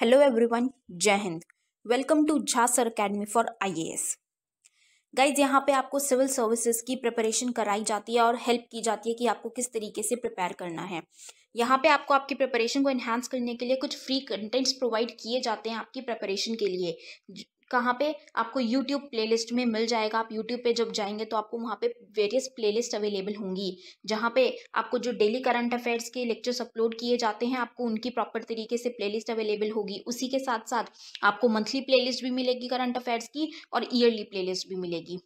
Hello everyone जय Hind welcome to Jhansar academy for IAS guys यहाँ पे आपको सिविल सर्विसेज़ की प्रिपरेशन कराई जाती है और हेल्प की जाती है कि आपको किस तरीके से प्रिपेयर करना है। यहाँ पे आपको आपकी प्रिपरेशन को एनहांस करने के लिए कुछ फ्री कंटेंट्स प्रोवाइड किए जाते हैं आपकी प्रिपरेशन के लिए। कहाँ पे आपको यूट्यूब प्लेलिस्ट में मिल जाएगा। आप यूट्यूब पे जब जाएँगे तो आपको वहाँ पे वेरियस प्लेलिस्ट अवेलेबल होंगी, जहाँ पे आपको जो डेली करंट अफेयर्स के लेक्चर्स अपलोड किए जाते हैं, आपको उनकी प्रॉपर तरीके से प्लेलिस्ट अवेलेबल होगी। उसी के साथ साथ आपको मंथली प्लेलिस्ट भी मिलेगी करंट अफेयर्स की और ईयरली प्लेलिस्ट भी मिलेगी।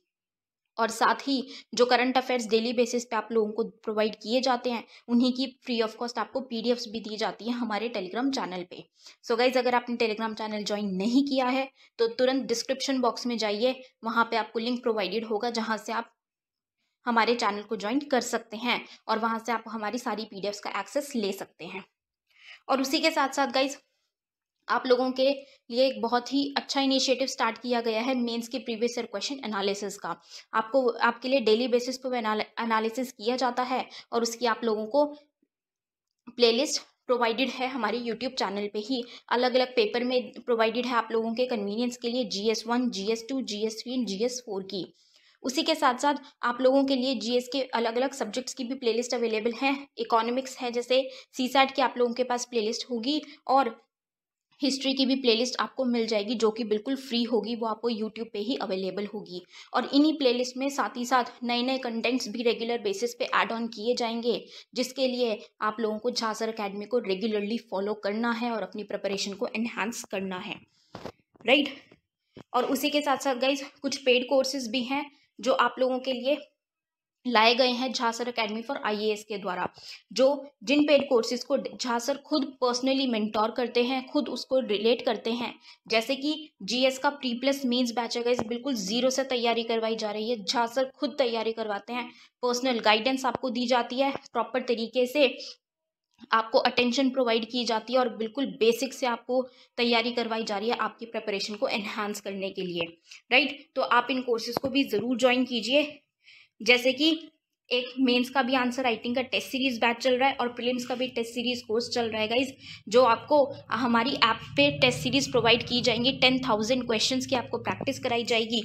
और साथ ही जो करंट अफेयर्स डेली बेसिस पे आप लोगों को प्रोवाइड किए जाते हैं, उन्हीं की फ्री ऑफ़ कॉस्ट आपको पीडीएफ्स भी दी जाती हैं हमारे टेलीग्राम चैनल पे। सो so गाइज़ अगर आपने टेलीग्राम चैनल ज्वाइन नहीं किया है तो तुरंत डिस्क्रिप्शन बॉक्स में जाइए, वहाँ पे आपको लिंक प्रोवाइडेड होगा जहाँ से आप हमारे चैनल को ज्वाइन कर सकते हैं और वहाँ से आप हमारी सारी पी का एक्सेस ले सकते हैं। और उसी के साथ साथ गाइज़ आप लोगों के लिए एक बहुत ही अच्छा इनिशिएटिव स्टार्ट किया गया है मेंस के प्रीवियस ईयर क्वेश्चन एनालिसिस का। आपको, आपके लिए डेली बेसिस पर एनालिसिस किया जाता है और उसकी आप लोगों को प्लेलिस्ट प्रोवाइडेड है हमारे यूट्यूब चैनल पे ही। अलग अलग पेपर में प्रोवाइडेड है आप लोगों के कन्वीनियंस के लिए G S one G S two G S three G S four की। उसी के साथ साथ आप लोगों के लिए जीएस के अलग अलग सब्जेक्ट्स की भी प्लेलिस्ट अवेलेबल है। इकोनॉमिक्स है जैसे सी सैट की आप लोगों के पास प्लेलिस्ट होगी और हिस्ट्री की भी प्लेलिस्ट आपको मिल जाएगी, जो कि बिल्कुल फ्री होगी, वो आपको यूट्यूब पे ही अवेलेबल होगी और इन्हीं प्लेलिस्ट में साथ ही साथ नए नए कंटेंट्स भी रेगुलर बेसिस पे ऐड ऑन किए जाएँगे, जिसके लिए आप लोगों को झांसर अकेडमी को रेगुलरली फॉलो करना है और अपनी प्रिपरेशन को एनहांस करना है राइट right? और उसी के साथ साथ गाइज़ कुछ पेड कोर्सेज भी हैं, जो आप लोगों के लिए लाए गए हैं झासर अकेडमी फॉर आईएएस के द्वारा, जो जिन पेड कोर्सेज को झासर खुद पर्सनली मेंटोर करते हैं, खुद उसको रिलेट करते हैं। जैसे कि जीएस का प्री प्लस मीन्स बैच है इस बिल्कुल ज़ीरो से तैयारी करवाई जा रही है। झासर खुद तैयारी करवाते हैं। पर्सनल गाइडेंस आपको दी जाती है प्रॉपर तरीके से। आपको अटेंशन प्रोवाइड की जाती है और बिल्कुल बेसिक से आपको तैयारी करवाई जा रही है आपकी प्रिपरेशन को एनहांस करने के लिए। राइट तो आप इन कोर्सेज को भी ज़रूर ज्वाइन कीजिए। जैसे कि एक मेंस का भी आंसर राइटिंग का टेस्ट सीरीज़ बैच चल रहा है और प्रीलिम्स का भी टेस्ट सीरीज़ कोर्स चल रहा है गाइज़ जो आपको हमारी ऐप पे टेस्ट सीरीज़ प्रोवाइड की जाएँगी। टेन थाउज़ेंड क्वेश्चन की आपको प्रैक्टिस कराई जाएगी।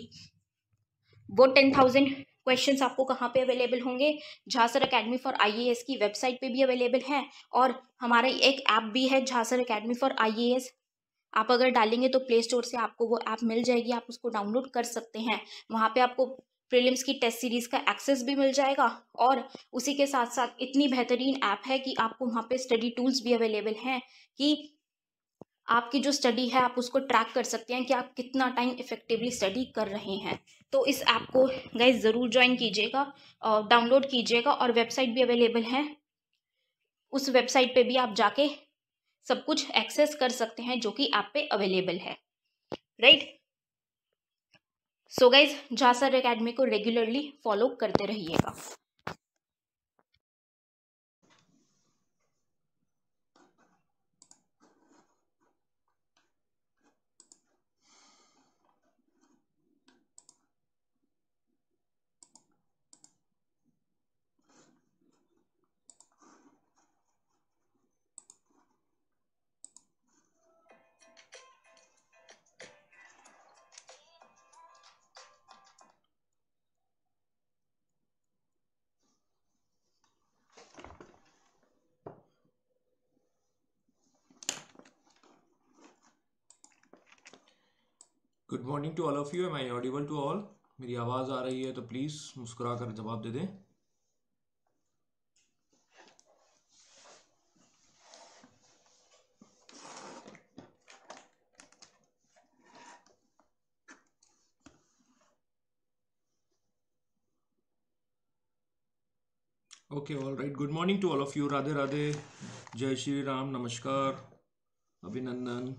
वो टेन थाउज़ेंड क्वेश्चंस आपको कहाँ पे अवेलेबल होंगे? झासर अकेडमी फॉर आईएएस की वेबसाइट पे भी अवेलेबल है और हमारा एक ऐप भी है, झासर अकेडमी फॉर आईएएस आप अगर डालेंगे तो प्ले स्टोर से आपको वो ऐप मिल जाएगी, आप उसको डाउनलोड कर सकते हैं। वहाँ पे आपको प्रीलिम्स की टेस्ट सीरीज़ का एक्सेस भी मिल जाएगा और उसी के साथ साथ इतनी बेहतरीन ऐप है कि आपको वहाँ पे स्टडी टूल्स भी अवेलेबल हैं कि आपकी जो स्टडी है, आप उसको ट्रैक कर सकते हैं कि आप कितना टाइम इफेक्टिवली स्टडी कर रहे हैं। तो इस ऐप को गए ज़रूर ज्वाइन कीजिएगा डाउनलोड कीजिएगा और वेबसाइट भी अवेलेबल है। उस वेबसाइट पे भी आप जाके सब कुछ एक्सेस कर सकते हैं जो कि ऐप पे अवेलेबल है। Right so guys Jhansar academy को रेगुलरली फॉलो करते रहिएगा। Good morning to all of you am I audible to all मेरी आवाज़ आ रही है तो प्लीज़ मुस्कुरा कर जवाब दे दें। Okay all right good morning to all of you Radhe Radhe जय श्री राम, नमस्कार। अभिनंदन।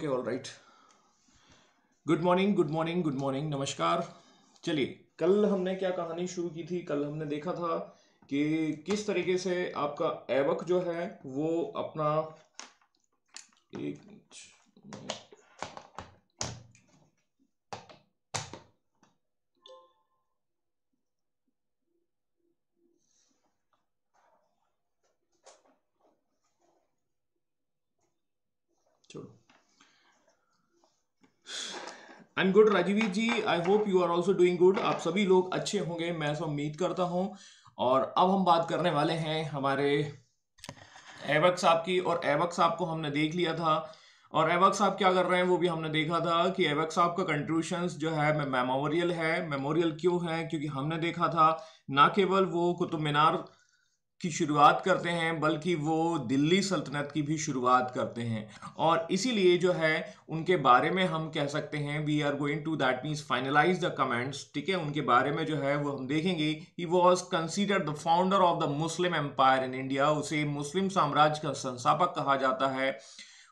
Okay all right good morning good morning good morning नमस्कार। चलिए, कल हमने क्या कहानी शुरू की थी? कल हमने देखा था कि किस तरीके से आपका एवक जो है, वो अपना एक छोड़ो am good Rajivi ji I hope you are also doing good आप सभी लोग अच्छे होंगे, मैं ऐसा उम्मीद करता हूँ। और अब हम बात करने वाले हैं हमारे एवक साहब की। और एवक साहब को हमने देख लिया था। और एवक साहब क्या कर रहे हैं वो भी हमने देखा था कि एवक साहब का कंट्रीब्यूशन जो है मेमोरियल है। मेमोरियल क्यों है? क्योंकि हमने देखा था, ना केवल वो कुतुब मीनार की शुरुआत करते हैं, बल्कि वो दिल्ली सल्तनत की भी शुरुआत करते हैं। और इसीलिए जो है, उनके बारे में हम कह सकते हैं we are going to that means finalize the comments ठीक है? उनके बारे में जो है, वो हम देखेंगे। He was considered the founder of the Muslim empire in India उसे मुस्लिम साम्राज्य का संस्थापक कहा जाता है।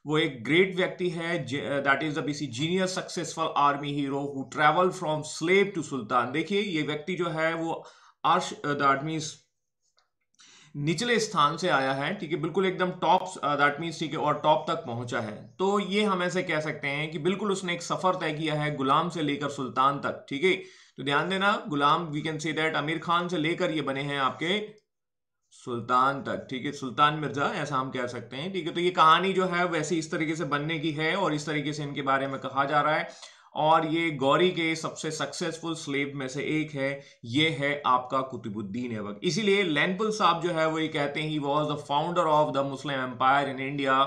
वो एक ग्रेट व्यक्ति है that is the genius successful army hero who travel from slave to sultan देखिए, ये व्यक्ति जो है, वो आर्श दैट मीन्स निचले स्थान से आया है, ठीक है? बिल्कुल एकदम टॉप दैट मीन्स ठीक है, और टॉप तक पहुँचा है। तो ये हम ऐसे कह सकते हैं कि बिल्कुल उसने एक सफ़र तय किया है गुलाम से लेकर सुल्तान तक, ठीक है? तो ध्यान देना, गुलाम we can see that Aamir Khan से लेकर ये बने हैं आपके सुल्तान तक, ठीक है? सुल्तान मिर्ज़ा, ऐसा हम कह सकते हैं, ठीक है? तो ये कहानी जो है, वैसे इस तरीके से बनने की है और इस तरीके से इनके बारे में कहा जा रहा है। और ये गौरी के सबसे सक्सेसफुल स्लेव में से एक है, ये है आपका कुतुबुद्दीन ऐबक इसीलिए लैनपुल साहब जो है, वो ये कहते हैं he was the founder of the Muslim empire in India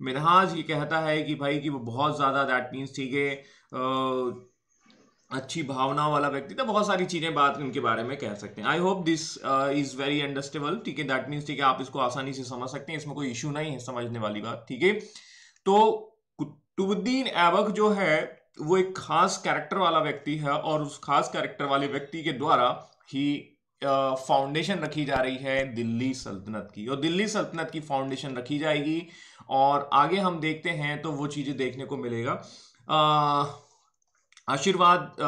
Minhaj ये कहता है कि भाई, कि वो बहुत ज़्यादा दैट मीन्स ठीक है अच्छी भावना वाला व्यक्ति था। बहुत सारी चीज़ें बात उनके बारे में कह सकते हैं। I hope this is very understandable ठीक है? दैट मीन्स ठीक है, आप इसको आसानी से समझ सकते हैं। इसमें कोई इशू नहीं है, समझने वाली बात, ठीक है? तो कुतुबुद्दीन ऐबक जो है वो एक खास कैरेक्टर वाला व्यक्ति है और उस खास कैरेक्टर वाले व्यक्ति के द्वारा ही फाउंडेशन रखी जा रही है दिल्ली सल्तनत की। और दिल्ली सल्तनत की फाउंडेशन रखी जाएगी और आगे हम देखते हैं तो वो चीज़ें देखने को मिलेगा। आशीर्वाद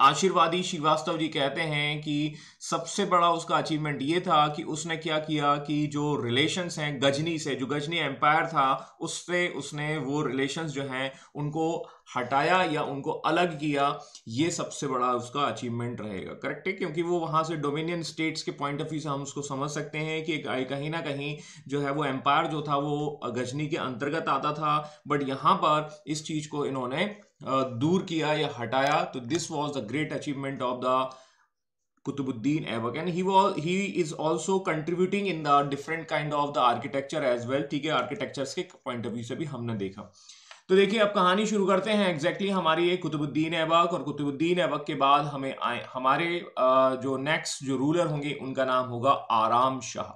आशीर्वादी श्रीवास्तव जी कहते हैं कि सबसे बड़ा उसका अचीवमेंट ये था कि उसने क्या किया कि जो रिलेशंस हैं, गजनी से, जो गजनी एम्पायर था, उससे उसने वो रिलेशंस जो हैं, उनको हटाया या उनको अलग किया, ये सबसे बड़ा उसका अचीवमेंट रहेगा। करेक्ट है? क्योंकि वो वहाँ से डोमिनियन स्टेट्स के पॉइंट ऑफ़ व्यू से हम उसको समझ सकते हैं कि कहीं ना कहीं जो है वो एम्पायर जो था, वो गजनी के अंतर्गत आता था बट यहाँ पर इस चीज़ को इन्होंने दूर किया या हटाया तो this was the great achievement of the Qutbuddin Aibak. And he was he is also contributing in the different kind of the architecture as well ठीक है? आर्किटेक्चर्स के पॉइंट ऑफ़ व्यू से भी हमने देखा। तो देखिए, अब कहानी शुरू करते हैं एग्जैक्टली exactly हमारी एक कुतुबुद्दीन ऐबक, और कुतुबुद्दीन ऐबक के बाद हमें आए हमारे जो नेक्स्ट जो रूलर होंगे, उनका नाम होगा आराम शाह।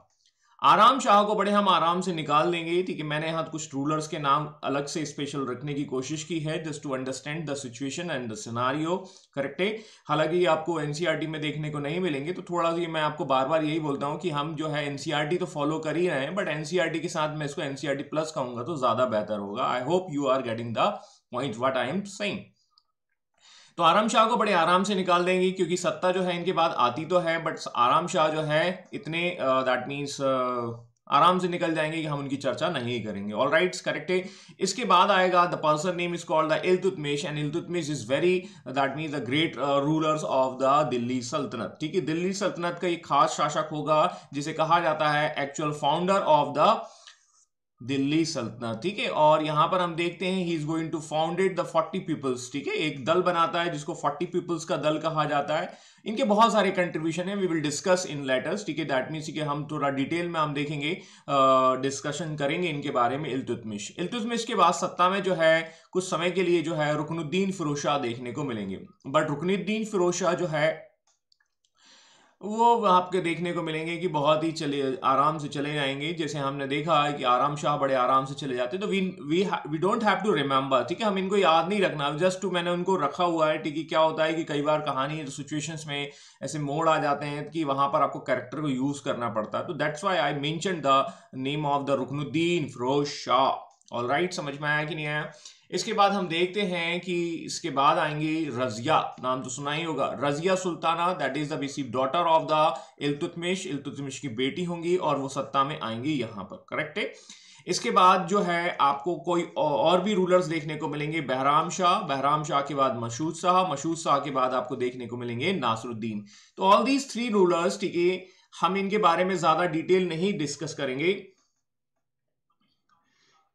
आराम शाह को बड़े हम आराम से निकाल देंगे, ठीक है? मैंने यहाँ कुछ रूलर्स के नाम अलग से स्पेशल रखने की कोशिश की है just to understand the situation and the scenario correct है? हालाँकि ये आपको एनसीईआरटी में देखने को नहीं मिलेंगे तो थोड़ा सा मैं आपको बार बार यही बोलता हूँ कि हम जो है एनसीईआरटी तो फॉलो कर ही रहे हैं बट एनसीईआरटी के साथ मैं इसको एनसीईआरटी प्लस कहूँगा तो ज़्यादा बेहतर होगा। I hope you are getting the point what I am saying तो आराम शाह को बड़े आराम से निकाल देंगे, क्योंकि सत्ता जो है, इनके बाद आती तो है बट आराम शाह जो है, इतने दैट मीन्स आराम से निकल जाएँगे कि हम उनकी चर्चा नहीं करेंगे। ऑल राइट करेक्ट है। इसके बाद आएगा the person name is called the Iltutmish and Iltutmish is very that mean the great rulers of the Delhi Sultanate. ठीक है, दिल्ली सल्तनत का एक खास शासक होगा, जिसे कहा जाता है actual founder of the Delhi Sultanate, ठीक है? और यहाँ पर हम देखते हैं he is going to founded the forty peoples ठीक है? एक दल बनाता है जिसको फोर्टी पीपल्स का दल कहा जाता है। इनके बहुत सारे कंट्रीब्यूशन है we will discuss in letters ठीक है? दैट मीन्स कि हम थोड़ा डिटेल में हम देखेंगे डिस्कशन करेंगे इनके बारे में इल्तुतमिश। इल्तुतमिश के बाद सत्ता में जो है, कुछ समय के लिए जो है, रुकनुद्दीन फिरोशाह देखने को मिलेंगे। बट रुकनुद्दीन फिरोशाह जो है वो आपके देखने को मिलेंगे कि बहुत ही चले, आराम से चले जाएँगे। जैसे हमने देखा है कि आराम शाह बड़े आराम से चले जाते तो we we we don't have to remember ठीक है? हम इनको याद नहीं रखना। जस्ट टू मैंने उनको रखा हुआ है, ठीक है? क्या होता है कि कई बार कहानी सिचुएशंस में ऐसे मोड़ आ जाते हैं कि वहाँ पर आपको कैरेक्टर को यूज़ करना पड़ता है। तो that's why I mention the name of the Ruknuddin Firoz Shah all right समझ में आया कि नहीं आया? इसके बाद हम देखते हैं कि इसके बाद आएँगे रजिया। नाम तो सुना ही होगा। Razia Sultana that is the daughter of the Iltutmish. Iltutmish की बेटी होंगी और वो सत्ता में आएँगी यहाँ पर करेक्ट है? इसके बाद जो है, आपको कोई और भी रूलर्स देखने को मिलेंगे। बहराम शाह। बहराम शाह के बाद मशहूद शाह। मशहूद शाह के बाद आपको देखने को मिलेंगे नासरुद्दीन। तो ऑल दीज थ्री रूलर्स ठीक है, हम इनके बारे में ज़्यादा डिटेल नहीं डिस्कस करेंगे।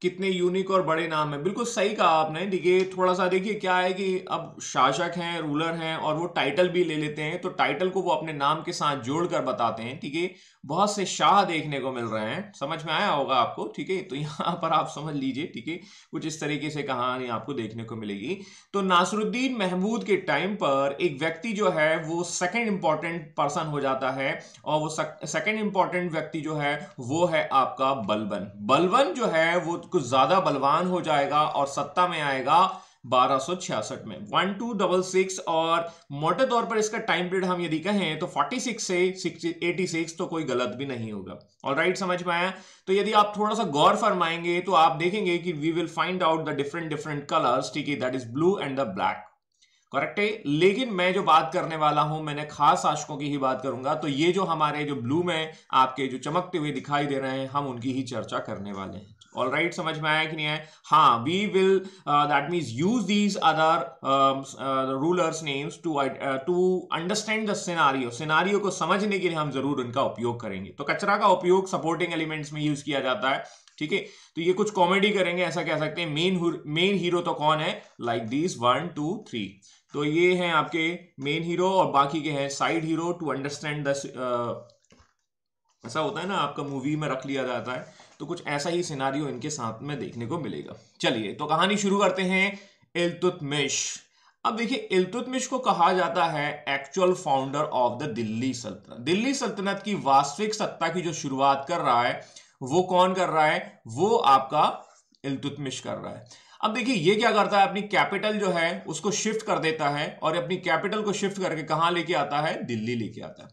कितने यूनिक और बड़े नाम है। बिल्कुल सही कहा आपने। देखिए थोड़ा सा देखिए क्या है कि अब शासक हैं रूलर हैं और वो टाइटल भी ले लेते हैं तो टाइटल को वो अपने नाम के साथ जोड़कर बताते हैं, ठीक है? बहुत से शाह देखने को मिल रहे हैं। समझ में आया होगा आपको, ठीक है? तो यहाँ पर आप समझ लीजिए, ठीक है? कुछ इस तरीके से कहानी आपको देखने को मिलेगी। तो नासरुद्दीन महमूद के टाइम पर एक व्यक्ति जो है, वो सेकेंड इंपॉर्टेंट पर्सन हो जाता है और वो सेकेंड इंपॉर्टेंट व्यक्ति जो है, वो है आपका बलबन। बलबन जो है, वो कुछ ज़्यादा बलवान हो जाएगा और सत्ता में आएगा बारह में। वन, टू, डबल, सिक्स और मोटे तौर पर इसका टाइम पीरियड हम यदि कहें तो 46 से 86 तो कोई गलत भी नहीं होगा। और राइट समझ में आया? तो यदि आप थोड़ा सा गौर फरमाएँगे तो आप देखेंगे कि we will find out the different different colours ठीक है? That is blue and the black correct है? लेकिन मैं जो बात करने वाला हूँ, मैंने खास शासकों की ही बात करूँगा तो ये जो हमारे जो ब्लू में आपके जो चमकते हुए दिखाई दे रहे हैं, हम उनकी ही चर्चा करने वाले हैं। ऑल राइट समझ में आया कि नहीं आया? हाँ we will that means use these other rulers names to to understand the scenario scenario को समझने के लिए हम ज़रूर उनका उपयोग करेंगे। तो कचरा का उपयोग सपोर्टिंग एलिमेंट्स में यूज़ किया जाता है, ठीक है? तो ये कुछ कॉमेडी करेंगे, ऐसा कह सकते हैं मेन मेन हीरो तो कौन है? Like this one two three तो ये हैं आपके मेन हीरो और बाकी के हैं side hero to understand the ऐसा होता है ना, आपका मूवी में रख लिया जाता है। तो कुछ ऐसा ही सिनारियो इनके साथ में देखने को मिलेगा। चलिए तो कहानी शुरू करते हैं इल्तुतमिश। अब देखिए, इल्तुतमिश को कहा जाता है actual founder of the Delhi Sultanate. Delhi Sultanate की वास्तविक सत्ता की जो शुरुआत कर रहा है, वो कौन कर रहा है? वो आपका इल्तुतमिश कर रहा है। अब देखिए, ये क्या करता है? अपनी कैपिटल जो है, उसको शिफ्ट कर देता है और अपनी कैपिटल को शिफ्ट करके कहाँ लेके आता है? दिल्ली लेके आता है।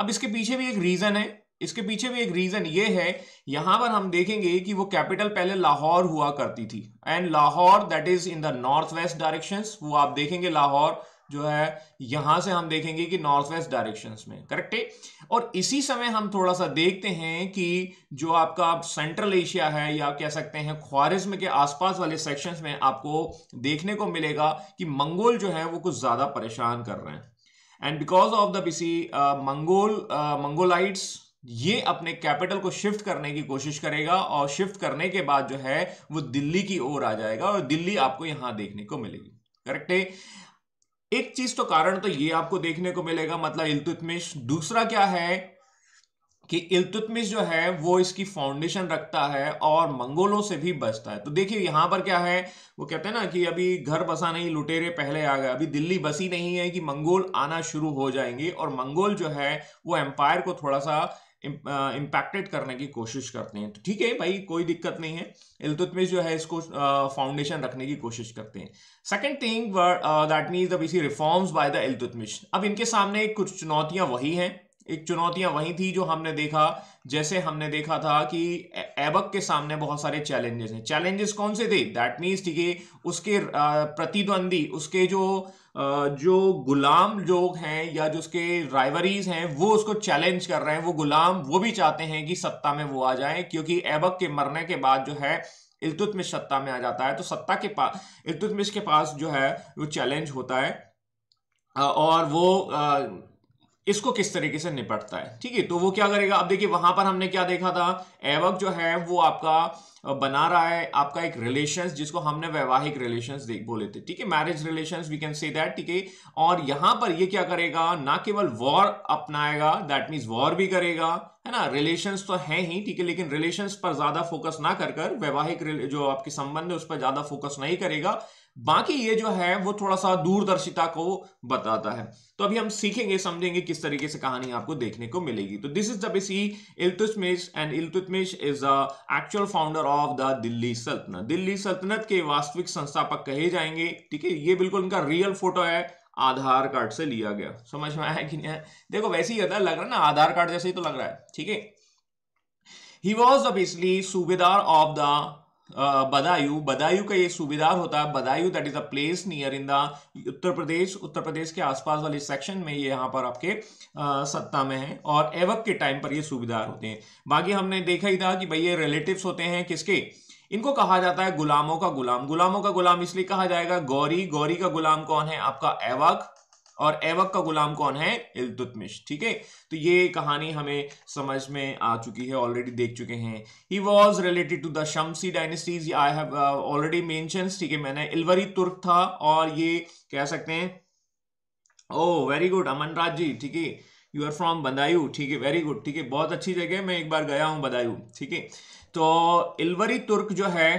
अब इसके पीछे भी एक रीजन है इसके पीछे भी एक रीजन ये है, यहाँ पर हम देखेंगे कि वो कैपिटल पहले लाहौर हुआ करती थी। And Lahore that is in the north west direction वो आप देखेंगे लाहौर जो है, यहाँ से हम देखेंगे कि नॉर्थ वेस्ट डायरेक्शन में करेक्ट है? और इसी समय हम थोड़ा सा देखते हैं कि जो आपका सेंट्रल एशिया है, या कह सकते हैं ख्वारिज्म के आसपास वाले सेक्शंस में आपको देखने को मिलेगा कि मंगोल जो है, वो कुछ ज़्यादा परेशान कर रहे हैं। And because of the busy Mongol Mongolites ये अपने कैपिटल को शिफ्ट करने की कोशिश करेगा और शिफ्ट करने के बाद जो है, वो दिल्ली की ओर आ जाएगा और दिल्ली आपको यहाँ देखने को मिलेगी। करेक्ट है? एक चीज़ तो कारण तो ये आपको देखने को मिलेगा मतलब इल्तुतमिश दूसरा क्या है कि इल्तुतमिश जो है, वो इसकी फाउंडेशन रखता है और मंगोलों से भी बचता है। तो देखिए, यहाँ पर क्या है, वो कहते हैं ना कि अभी घर बसा नहीं, लुटेरे पहले आ गए। अभी दिल्ली बसी नहीं है कि मंगोल आना शुरू हो जाएँगे और मंगोल जो है, वो एम्पायर को थोड़ा सा इम्पैक्टेड करने की कोशिश करते हैं। तो ठीक है भाई, कोई दिक्कत नहीं है। इल्तुतमिश जो है इसको फाउंडेशन रखने की कोशिश करते हैं। Second thing that means the basic reforms by the Iltutmish. अब इनके सामने कुछ चुनौतियाँ वही हैं। एक चुनौतियाँ वही थी जो हमने देखा, जैसे हमने देखा था कि एबक के सामने बहुत सारे चैलेंजेस हैं। चैलेंजेस कौन से थे? दैट मीन्स ठीक है, उसके प्रतिद्वंदी, उसके जो जो गुलाम लोग हैं या जो उसके राइवरीज हैं, वो उसको चैलेंज कर रहे हैं। वो गुलाम वो भी चाहते हैं कि सत्ता में वो आ जाए, क्योंकि ऐबक के मरने के बाद जो है, इल्तुतमिश सत्ता में आ जाता है। तो सत्ता के पास इल्तुतमिश के पास जो है, वो चैलेंज होता है। और वो इसको किस तरीके से निपटता है? ठीक है तो वो क्या करेगा? अब देखिए, वहाँ पर हमने क्या देखा था? एवक जो है, वो आपका बना रहा है, आपका एक रिलेशन जिसको हमने वैवाहिक रिलेशन देख बोले थे। ठीक है marriage relation we can say that ठीक है? और यहाँ पर ये क्या करेगा? ना केवल वॉर अपनाएगा दैट मीन्स वॉर भी करेगा है ना रिलेशंस तो है ही, ठीक है, लेकिन रिलेशंस पर ज़्यादा फोकस ना कर कर, वैवाहिक जो आपके संबंध है, उस पर ज़्यादा फोकस नहीं करेगा। बाकी ये जो है, वो थोड़ा सा दूरदर्शिता को बताता है। तो अभी हम सीखेंगे, समझेंगे किस तरीके से कहानी आपको देखने को मिलेगी। तो this is the Iltutmish and Iltutmish is the actual founder of the Delhi Sultanate Delhi Sultanate के वास्तविक संस्थापक कहे जाएँगे, ठीक है, ये बिल्कुल उनका रियल फ़ोटो है। आधार कार्ड से लिया गया। समझ में आया कि नहीं देखो वैसे ही होता है लग रहा है ना आधार कार्ड जैसे ही तो लग रहा है ठीक है? He was obviously subedar of the Badaun Badaun का ये सूबेदार होता है। Badaun that is a place near in the Uttar Pradesh Uttar Pradesh के आसपास वाले सेक्शन में ये यहाँ पर आपके आ, सत्ता में है और एवक के टाइम पर ये सूबेदार होते हैं। बाकी हमने देखा ही था कि भाई ये रिलेटिव्स होते हैं किसके? इनको कहा जाता है गुलामों का गुलाम। गुलामों का गुलाम इसलिए कहा जाएगा, गौरी। गौरी का गुलाम कौन है? आपका एवक और एवक का गुलाम कौन है? इल्तुतमिश। ठीक है? तो ये कहानी हमें समझ में आ चुकी है ऑलरेडी देख चुके हैं। He was related to the Shamsi dynasties I have already mention ठीक है? मैंने इलवरी तुर्क था और ये कह सकते हैं ओ वेरी गुड अमन राज जी, ठीक है? यू आर फ्रॉम बदायूं, ठीक है? वेरी गुड ठीक है? बहुत अच्छी जगह मैं एक बार गया हूँ बदायूं, ठीक है? तो इलवरी तुर्क जो है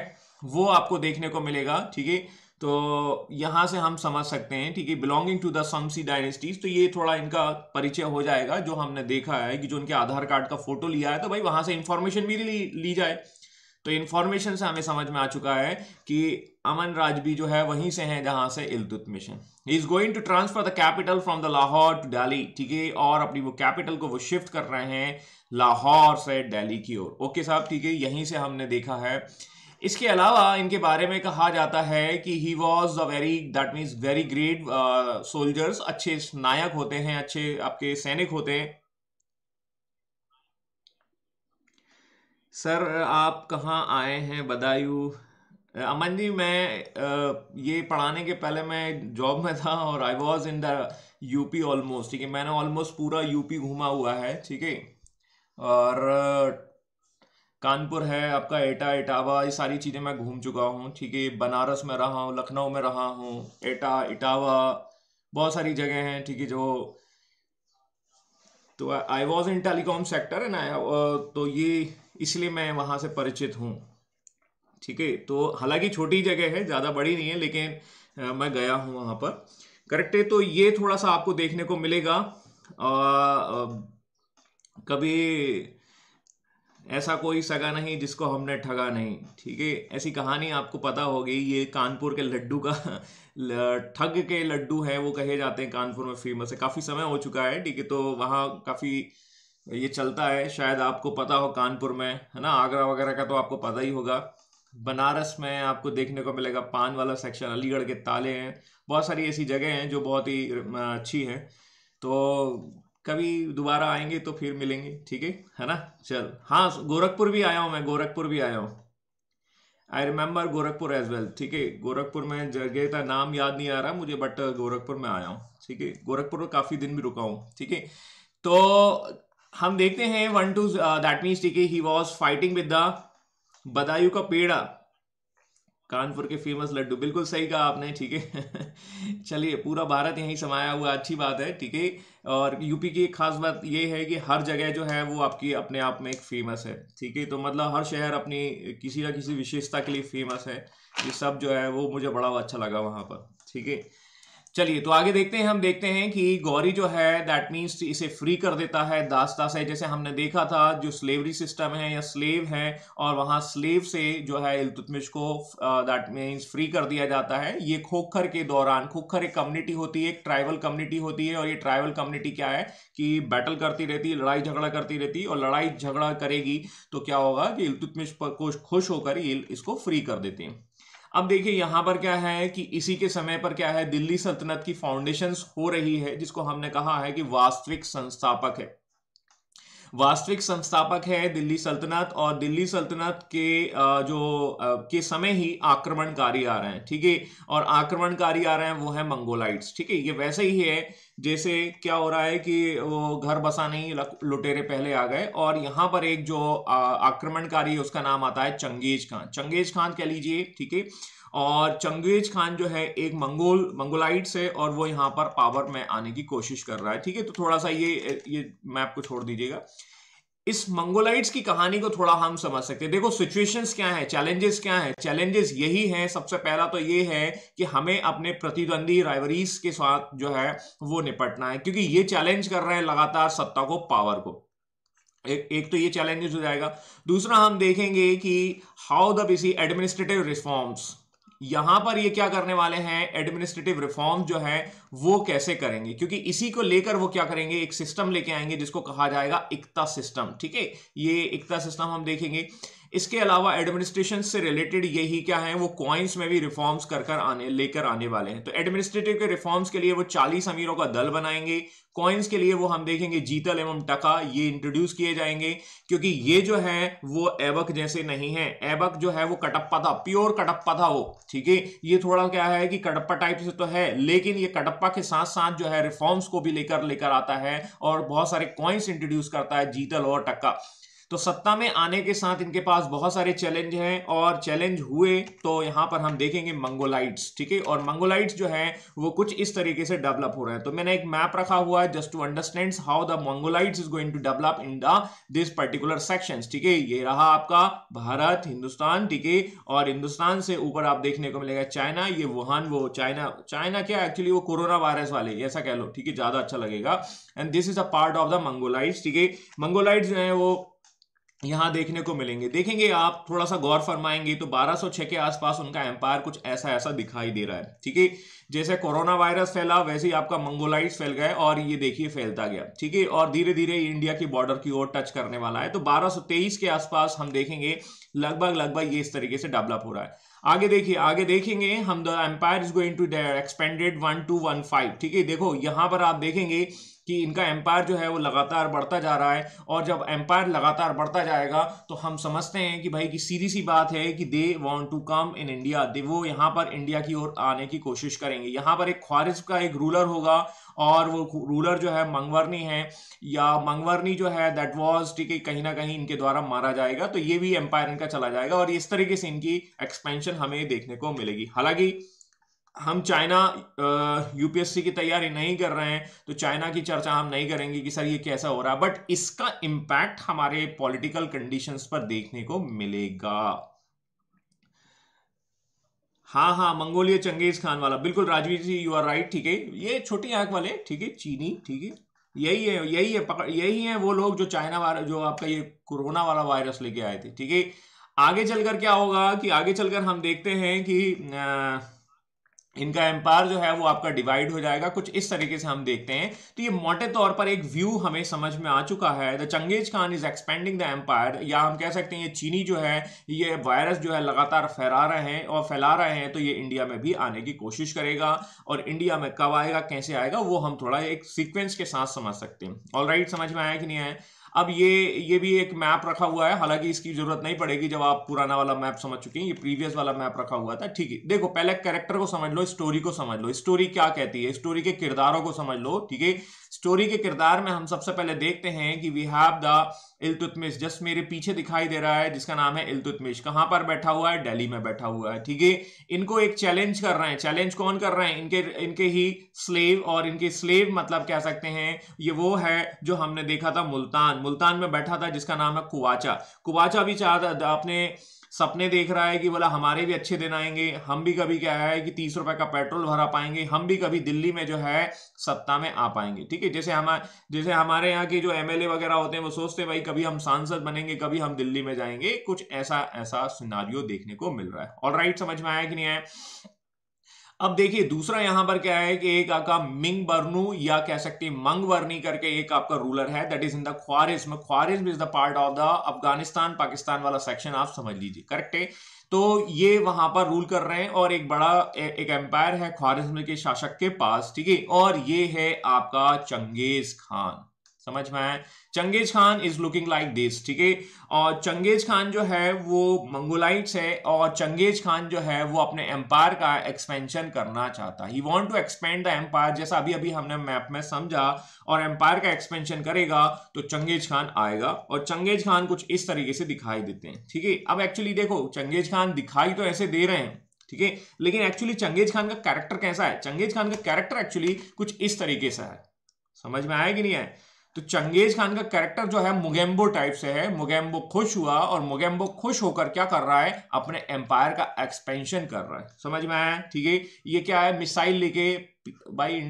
वो आपको देखने को मिलेगा ठीक है? तो यहाँ से हम समझ सकते हैं ठीक है? Belonging to the Shamsi dynasties तो ये थोड़ा इनका परिचय हो जाएगा जो हमने देखा है कि जो उनके आधार कार्ड का फ़ोटो लिया है तो भाई वहाँ से इंफॉर्मेशन भी ली, ली जाए। तो इन्फॉर्मेशन से हमें समझ में आ चुका है कि अमन राजबी जो है वहीं से है जहाँ से इल्तुतमिशन he is going to transfer the capital from the Lahore to Delhi ठीक है? और अपनी वो कैपिटल को वो शिफ्ट कर रहे हैं लाहौर से दिल्ली की ओर। ओके साहब ठीक है यहीं से हमने देखा है। इसके अलावा इनके बारे में कहा जाता है कि he was a very that means very great soldiers अच्छे नायक होते हैं अच्छे आपके सैनिक होते हैं। सर आप कहाँ आए हैं बदायूं? अमन जी मैं uh, ये पढ़ाने के पहले मैं जॉब में था और I was in the UP almost ठीक है मैंने ऑलमोस्ट पूरा यूपी घूमा हुआ है ठीक है। और कानपुर है आपका एटा इटावा ये सारी चीज़ें मैं घूम चुका हूँ। ठीक है बनारस में रहा हूँ लखनऊ में रहा हूँ एटा इटावा बहुत सारी जगह हैं ठीक है जो तो I was in telecom sector है ना तो ये इसलिए मैं वहाँ से परिचित हूँ। ठीक है तो हालाँकि छोटी जगह है ज़्यादा बड़ी नहीं है लेकिन मैं गया हूँ वहाँ पर। करेक्ट है तो ये थोड़ा सा आपको देखने को मिलेगा। आ, कभी ऐसा कोई सगा नहीं जिसको हमने ठगा नहीं, ठीक है? ऐसी कहानी आपको पता होगी, ये कानपुर के लड्डू का ठग के लड्डू है, वो कहे जाते हैं कानपुर में फ़ेमस है। काफ़ी समय हो चुका है, ठीक है? तो वहाँ काफ़ी ये चलता है, शायद आपको पता हो कानपुर में, है ना? आगरा वगैरह का तो आपको पता ही होगा। बनारस में आपको देखने को मिलेगा, पान वाला सेक्शन अलीगढ़ के ताले हैं। बहुत सारी ऐसी जगह हैं जो बहुत ही अच्छी हैं। तो कभी दोबारा आएँगे तो फिर मिलेंगे, ठीक है? है ना? चल। हाँ गोरखपुर भी आया हूँ मैं, गोरखपुर भी आया हूँ। I remember Gorakhpur as well ठीक है? गोरखपुर में जगह का नाम याद नहीं आ रहा मुझे बट गोरखपुर में आया हूँ, ठीक है? गोरखपुर में काफ़ी दिन भी रुका हूँ, ठीक है? तो हम देखते हैं वन टू दैट मीन्स ठीक है he was fighting with the Badaun का पेड़ा। कानपुर के फ़ेमस लड्डू। बिल्कुल सही कहा आपने, ठीक है? चलिए, पूरा भारत यहीं समाया हुआ, अच्छी बात है, ठीक है? और यूपी की एक खास बात ये है कि हर जगह जो है, वो आपकी अपने आप में एक फ़ेमस है, ठीक है? तो मतलब हर शहर अपनी, किसी ना किसी विशेषता के लिए फ़ेमस है, ये सब जो है, वो मुझे बड़ा अच्छा लगा वहाँ पर, ठीक है? चलिए तो आगे देखते हैं, हम देखते हैं कि गौरी जो है दैट मीन्स इसे फ्री कर देता है, दास्ता से। जैसे हमने देखा था, जो स्लेवरी सिस्टम है या स्लेव है, और वहाँ स्लेव से जो है इल्तुतमिश को दैट मीन्स फ्री कर दिया जाता है। ये खोखर के दौरान, खोखर एक कम्युनिटी होती है, एक ट्राइबल कम्युनिटी होती है, और ये ट्राइबल कम्युनिटी क्या है कि बैटल करती रहती है लड़ाई झगड़ा करती रहती है और लड़ाई झगड़ा करेगी तो क्या होगा कि इल्तुतमिश को खुश होकर ये इसको फ्री कर देते हैं। अब देखिए, यहाँ पर क्या है कि इसी के समय पर क्या है, दिल्ली सल्तनत की फाउंडेशन हो रही है, जिसको हमने कहा है कि वास्तविक संस्थापक है। वास्तविक संस्थापक है दिल्ली सल्तनत और दिल्ली सल्तनत के जो के समय ही आक्रमणकारी आ रहे हैं, ठीक है? और आक्रमणकारी आ रहे हैं वो है मंगोलाइट्स, ठीक है? ये वैसे ही है जैसे क्या हो रहा है कि वो घर बसा नहीं लुटेरे पहले आ गए और यहाँ पर एक जो आक्रमणकारी है, उसका नाम आता है चंगेज खान। चंगेज खान कह लीजिए, ठीक है? और चंगेज खान जो है, एक मंगोल मंगोलाइट से और वो यहाँ पर पावर में आने की कोशिश कर रहा है, ठीक है? तो थोड़ा सा ये ये मैप को छोड़ दीजिएगा। इस मंगोलाइट्स की कहानी को थोड़ा हम समझ सकते हैं। देखो सिचुएशंस क्या है? चैलेंजेस क्या है? चैलेंजेस यही है। सबसे पहला तो ये है कि हमें अपने प्रतिद्वंदी राइवरीज के साथ जो है, वो निपटना है। क्योंकि ये चैलेंज कर रहे हैं लगातार सत्ता को पावर को। एक एक तो ये चैलेंजेस हो जाएगा। दूसरा हम देखेंगे कि how the basic administrative reforms यहाँ पर ये क्या करने वाले हैं? एडमिनिस्ट्रेटिव रिफॉर्म जो है, वो कैसे करेंगे? क्योंकि इसी को लेकर वो क्या करेंगे? एक सिस्टम लेके आएँगे जिसको कहा जाएगा एकता सिस्टम ठीक है? ये एकता सिस्टम हम देखेंगे। इसके अलावा एडमिनिस्ट्रेशन से रिलेटेड यही क्या है, वो कॉइन्स में भी रिफॉर्म्स कर कर आने, लेकर आने वाले हैं। तो एडमिनिस्ट्रेटिव के रिफॉर्म्स के लिए वो चालीस अमीरों का दल बनाएँगे। कॉइन्स के लिए वो हम देखेंगे जीतल एवं टका, ये इंट्रोड्यूस किए जाएँगे। क्योंकि ये जो है, वो एबक जैसे नहीं है। एबक जो है, वो कटप्पा था प्योर कटप्पा था वो, ठीक है? ये थोड़ा क्या है कि कटप्पा टाइप से तो है, लेकिन ये कटप्पा के साथ साथ जो है रिफॉर्म्स को भी लेकर लेकर आता है और बहुत सारे कॉइन्स इंट्रोड्यूस करता है जीतल और टक्का। तो सत्ता में आने के साथ इनके पास बहुत सारे चैलेंज हैं और चैलेंज हुए तो यहाँ पर हम देखेंगे मंगोलाइट्स, ठीक है? और मंगोलाइट्स जो है, वो कुछ इस तरीके से डेवलप हो रहे हैं। तो मैंने एक मैप रखा हुआ है just to understand how the Mongolites is going to develop in the this particular section ठीक है? ये रहा आपका भारत, हिंदुस्तान, ठीक है? और हिंदुस्तान से ऊपर आप देखने को मिलेगा चाइना, ये वुहान, वो चाइना चाइना क्या एक्चुअली वो कोरोना वायरस वाले, ऐसा कह लो, ठीक है? ज़्यादा अच्छा लगेगा। And this is a part of the Mongolites, ठीक है? मंगोलाइट्स जो है, वो यहाँ देखने को मिलेंगे। देखेंगे आप थोड़ा सा गौर फरमाएँगे तो 1206 के आसपास उनका एम्पायर कुछ ऐसा ऐसा दिखाई दे रहा है, ठीक है? जैसे कोरोना वायरस फैला, वैसे ही आपका मंगोलाइट्स फैल गए और ये देखिए फैलता गया, ठीक है? और धीरे धीरे इंडिया की बॉर्डर की ओर टच करने वाला है। तो 1223 के आसपास हम देखेंगे लगभग लगभग ये इस तरीके से डेवलप हो रहा है। आगे देखिए, आगे देखेंगे, हम the empire is going to expanded one two one five ठीक है? देखो, यहाँ पर आप देखेंगे कि इनका एम्पायर जो है वो लगातार बढ़ता जा रहा है और जब एम्पायर लगातार बढ़ता जाएगा तो हम समझते हैं कि भाई की सीधी सी बात है कि they want to come in India they वो यहाँ पर इंडिया की ओर आने की कोशिश करेंगे। यहाँ पर एक ख्वारिज का एक रूलर होगा और वो रूलर जो है मंगवरनी है, या मंगवरनी जो है दैट वाज ठीक है, कहीं ना कहीं इनके द्वारा मारा जाएगा तो ये भी एम्पायर इनका चला जाएगा और इस तरीके से इनकी एक्सपेंशन हमें देखने को मिलेगी। हालाँकि हम चाइना यूपीएससी की तैयारी नहीं कर रहे हैं तो चाइना की चर्चा हम नहीं करेंगे कि सर ये कैसा हो रहा है बट इसका इंपैक्ट हमारे पॉलिटिकल कंडीशंस पर देखने को मिलेगा। हाँ हाँ मंगोलिया चंगेज खान वाला बिल्कुल Rajveer ji you are right ठीक है ये छोटी आँख वाले ठीक है चीनी ठीक है यही है यही है पकड़ यही है वो लोग जो चाइना जो आपका ये कोरोना वाला वायरस लेके आए थे ठीक है आगे चलकर क्या होगा कि आगे चलकर हम देखते हैं कि आ, इनका एम्पायर जो है वो आपका डिवाइड हो जाएगा। कुछ इस तरीके से हम देखते हैं। तो ये मोटे तौर पर एक व्यू हमें समझ में आ चुका है। The Changez Khan is expanding the empire या हम कह सकते हैं ये चीनी जो है, ये वायरस जो है लगातार फैला रहे हैं और फैला रहे हैं तो ये इंडिया में भी आने की कोशिश करेगा और इंडिया में कब आएगा, कैसे आएगा, वो हम थोड़ा एक सीक्वेंस के साथ समझ सकते हैं। ऑल राइट समझ में आया कि नहीं आया? अब ये ये भी एक मैप रखा हुआ है, हालाँकि इसकी ज़रूरत नहीं पड़ेगी जब आप पुराना वाला मैप समझ चुके हैं, ये प्रीवियस वाला मैप रखा हुआ था, ठीक है। देखो, पहले कैरेक्टर को समझ लो स्टोरी को समझ लो। स्टोरी क्या कहती है? स्टोरी के किरदारों को समझ लो, ठीक है। स्टोरी के किरदार में हम सबसे पहले देखते हैं कि we have the Iltutmish just मेरे पीछे दिखाई दे रहा है, जिसका नाम है इलतुतमिश कहाँ पर बैठा हुआ है? दिल्ली में बैठा हुआ है, ठीक है? इनको एक चैलेंज कर रहे हैं। चैलेंज कौन कर रहे हैं? इनके इनके ही स्लेव और इनके स्लेव मतलब कह सकते हैं, ये वो है जो हमने देखा था मुल्तान। मुल्तान में बैठा था, जिसका नाम है कुवाचा। कुवाचा भी चाहता अपने सपने देख रहा है कि बोला, हमारे भी अच्छे दिन आएँगे। हम भी कभी क्या है कि तीस रुपए का पेट्रोल भरा पाएँगे। हम भी कभी दिल्ली में जो है, सत्ता में आ पाएँगे। ठीक है, जैसे हम, जैसे हमारे यहाँ के जो एमएलए वगैरह होते हैं, वो सोचते हैं, भाई, कभी हम सांसद बनेंगे, कभी हम दिल्ली में जाएँगे। कुछ ऐसा ऐसा सिनारियो देखने को मिल रहा है। और राइट समझ में आया कि नहीं आया? अब देखिए दूसरा यहाँ पर क्या है कि एक आपका मिंग बर्नू या कह सकते हैं मंग वर्नी करके एक आपका रूलर है that is in the Khwarazm Khwarazm is the part of the Afghanistan Pakistan वाला सेक्शन आप समझ लीजिए करेक्ट है? तो ये वहाँ पर रूल कर रहे हैं और एक बड़ा ए, एक एम्पायर है ख्वारिज्म के शासक के पास ठीक है? और ये है आपका चंगेज खान समझ में आया? Changez Khan is looking like this ठीक है? और चंगेज खान जो है, वो मंगोलाइट्स है और चंगेज खान जो है, वो अपने एम्पायर का एक्सपेंशन करना चाहता ही। Want to expand the empire जैसा अभी अभी हमने मैप में समझा, और एम्पायर का एक्सपेंशन करेगा तो चंगेज खान आएगा। और चंगेज खान कुछ इस तरीके से दिखाई देते हैं, ठीक है? अब एक्चुअली देखो, चंगेज खान दिखाई तो ऐसे दे रहे हैं, ठीक है? लेकिन एक्चुअली चंगेज खान का कैरेक्टर कैसा है? चंगेज खान का कैरेक्टर एक्चुअली कुछ इस तरीके से है। समझ में आया कि नहीं आया? तो चंगेज खान का कैरेक्टर जो है मुगेम्बो टाइप से है। मुगेम्बो खुश हुआ और मुगेम्बो खुश होकर क्या कर रहा है? अपने एम्पायर का एक्सपेंशन कर रहा है। समझ में आया? ठीक है? ये क्या है? मिसाइल लेके भाई,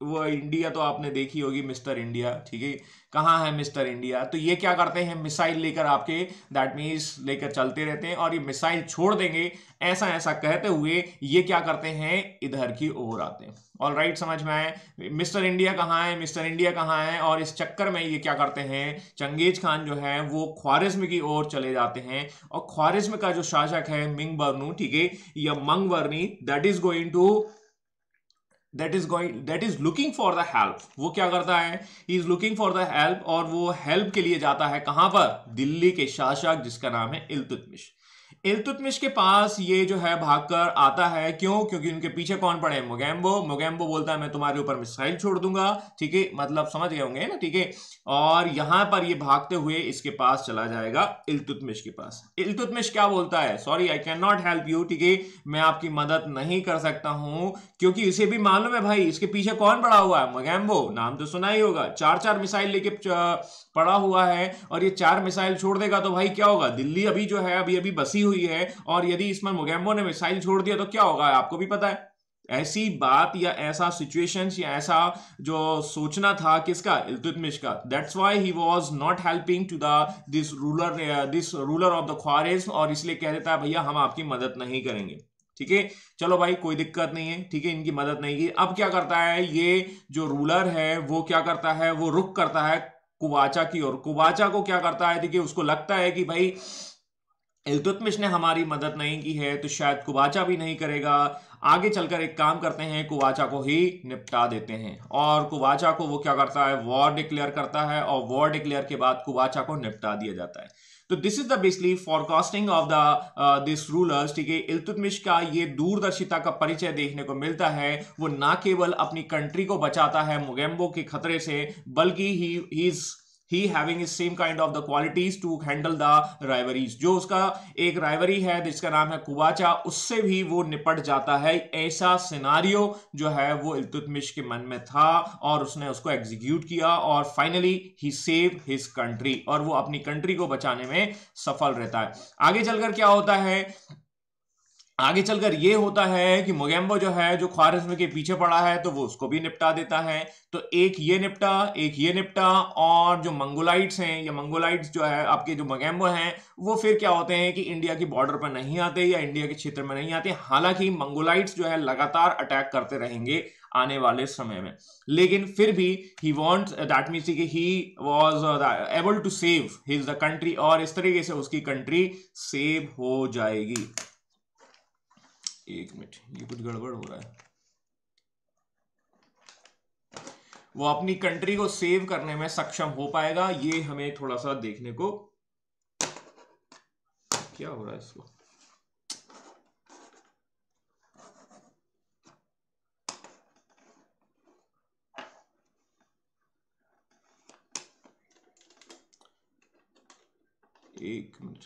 वो इंडिया तो आपने देखी होगी मिस्टर इंडिया ठीक है? कहाँ है मिस्टर इंडिया तो ये क्या करते हैं? मिसाइल लेकर आपके दैट मीन्स लेकर चलते रहते हैं और ये मिसाइल छोड़ देंगे। ऐसा ऐसा कहते हुए ये क्या करते हैं? इधर की ओर आते हैं। ऑल राइट right, समझ में आए? मिस्टर इंडिया कहाँ है? मिस्टर इंडिया कहाँ है? और इस चक्कर में ये क्या करते हैं? चंगेज खान जो है वो ख्वारिज्म की ओर चले जाते हैं। और ख्वारिज्म का जो शासक है मिंग बर्नू ठीक है? या Mangbarni that is going to that is going that is looking for the help वो क्या करता है? He is looking for the help और वो हेल्प के लिए जाता है कहाँ पर? दिल्ली के शासक जिसका नाम है इल्तुतमिश। इल्तुतमिश के पास ये जो है भागकर आता है, क्यों? क्योंकि उनके पीछे कौन पड़े? मोगैम्बो। मोगैम्बो बोलता है, मैं तुम्हारे ऊपर मिसाइल छोड़ दूँगा। ठीक है? मतलब समझ गए होंगे ना? ठीक है? और यहाँ पर ये भागते हुए इसके पास चला जाएगा इल्तुतमिश के पास। इल्तुतमिश क्या बोलता है? Sorry I can not help you ठीक है? मैं आपकी मदद नहीं कर सकता हूँ, क्योंकि इसे भी मालूम है भाई, इसके पीछे कौन पड़ा हुआ है? मोगैम्बो। नाम तो सुना ही होगा। चार चार मिसाइल लेके पड़ा हुआ है, और ये चार मिसाइल छोड़ देगा तो भाई क्या होगा? दिल्ली अभी जो है अभी अभी बसी हुई है और यदि इसमें मोगैम्बो ने मिसाइल छोड़ दिया तो क्या होगा? आपको भी पता है। ऐसी बात या ऐसा सिचुएशंस या ऐसा जो सोचना था किसका? इल्तुतमिश का। That's why he was not helping to the this ruler this ruler of the Khwarazm और इसलिए कह देता है, भैया, हम आपकी मदद नहीं करेंगे। ठीक है? चलो भाई, कोई दिक्कत नहीं है। ठीक है? इनकी मदद नहीं की। अब क्या करता है? ये जो रूलर है, वो क्या करता है? वो रुक करता है कुवाचा की ओर। कुवाचा को क्या करता है? देखिए, उसको लगता है कि भाई इल्तुतमिश ने हमारी मदद नहीं की है तो शायद कुवाचा भी नहीं करेगा। आगे चलकर एक काम करते हैं कुवाचा को ही निपटा देते हैं। और कुवाचा को वो क्या करता है? वॉर डिक्लेयर करता है और वॉर डिक्लेयर के बाद कुवाचा को निपटा दिया जाता है। तो this is the basically forecasting of the this rulers ठीक है? इल्तुतमिश का ये दूरदर्शिता का परिचय देखने को मिलता है। वो ना केवल अपनी कंट्री को बचाता है मुगेम्बो के खतरे से, बल्कि he is he having same kind of the qualities to handle the rivalries जो उसका एक राइवरी है, जिसका नाम है कुवाचा उससे भी वो निपट जाता है। ऐसा सिनारियो जो है, वो इल्तुतमिश के मन में था और उसने उसको एग्जीक्यूट किया और finally he save his country और वो अपनी कंट्री को बचाने में सफल रहता है। आगे चलकर क्या होता है? आगे चलकर ये होता है कि मोगेम्बो जो है, जो ख्वारिज्म के पीछे पड़ा है तो वो उसको भी निपटा देता है। तो एक ये निपटा, एक ये निपटा, और जो मंगोलाइट्स हैं, या मंगोलाइट्स जो है, आपके जो मोगेम्बो हैं, वो फिर क्या होते हैं कि इंडिया की बॉर्डर पर नहीं आते, या इंडिया के क्षेत्र में नहीं आते। हालाँकि मंगोलाइट्स जो है, लगातार अटैक करते रहेंगे आने वाले समय में। लेकिन फिर भी ही वॉन्ट दैट मीन्स कि he was able to save his the country और इस तरीके से उसकी कंट्री सेव हो जाएगी। एक मिनट, ये कुछ गड़बड़ हो रहा है। वो अपनी कंट्री को सेव करने में सक्षम हो पाएगा, ये हमें थोड़ा सा देखने को क्या हो रहा है इसको? एक मिनट।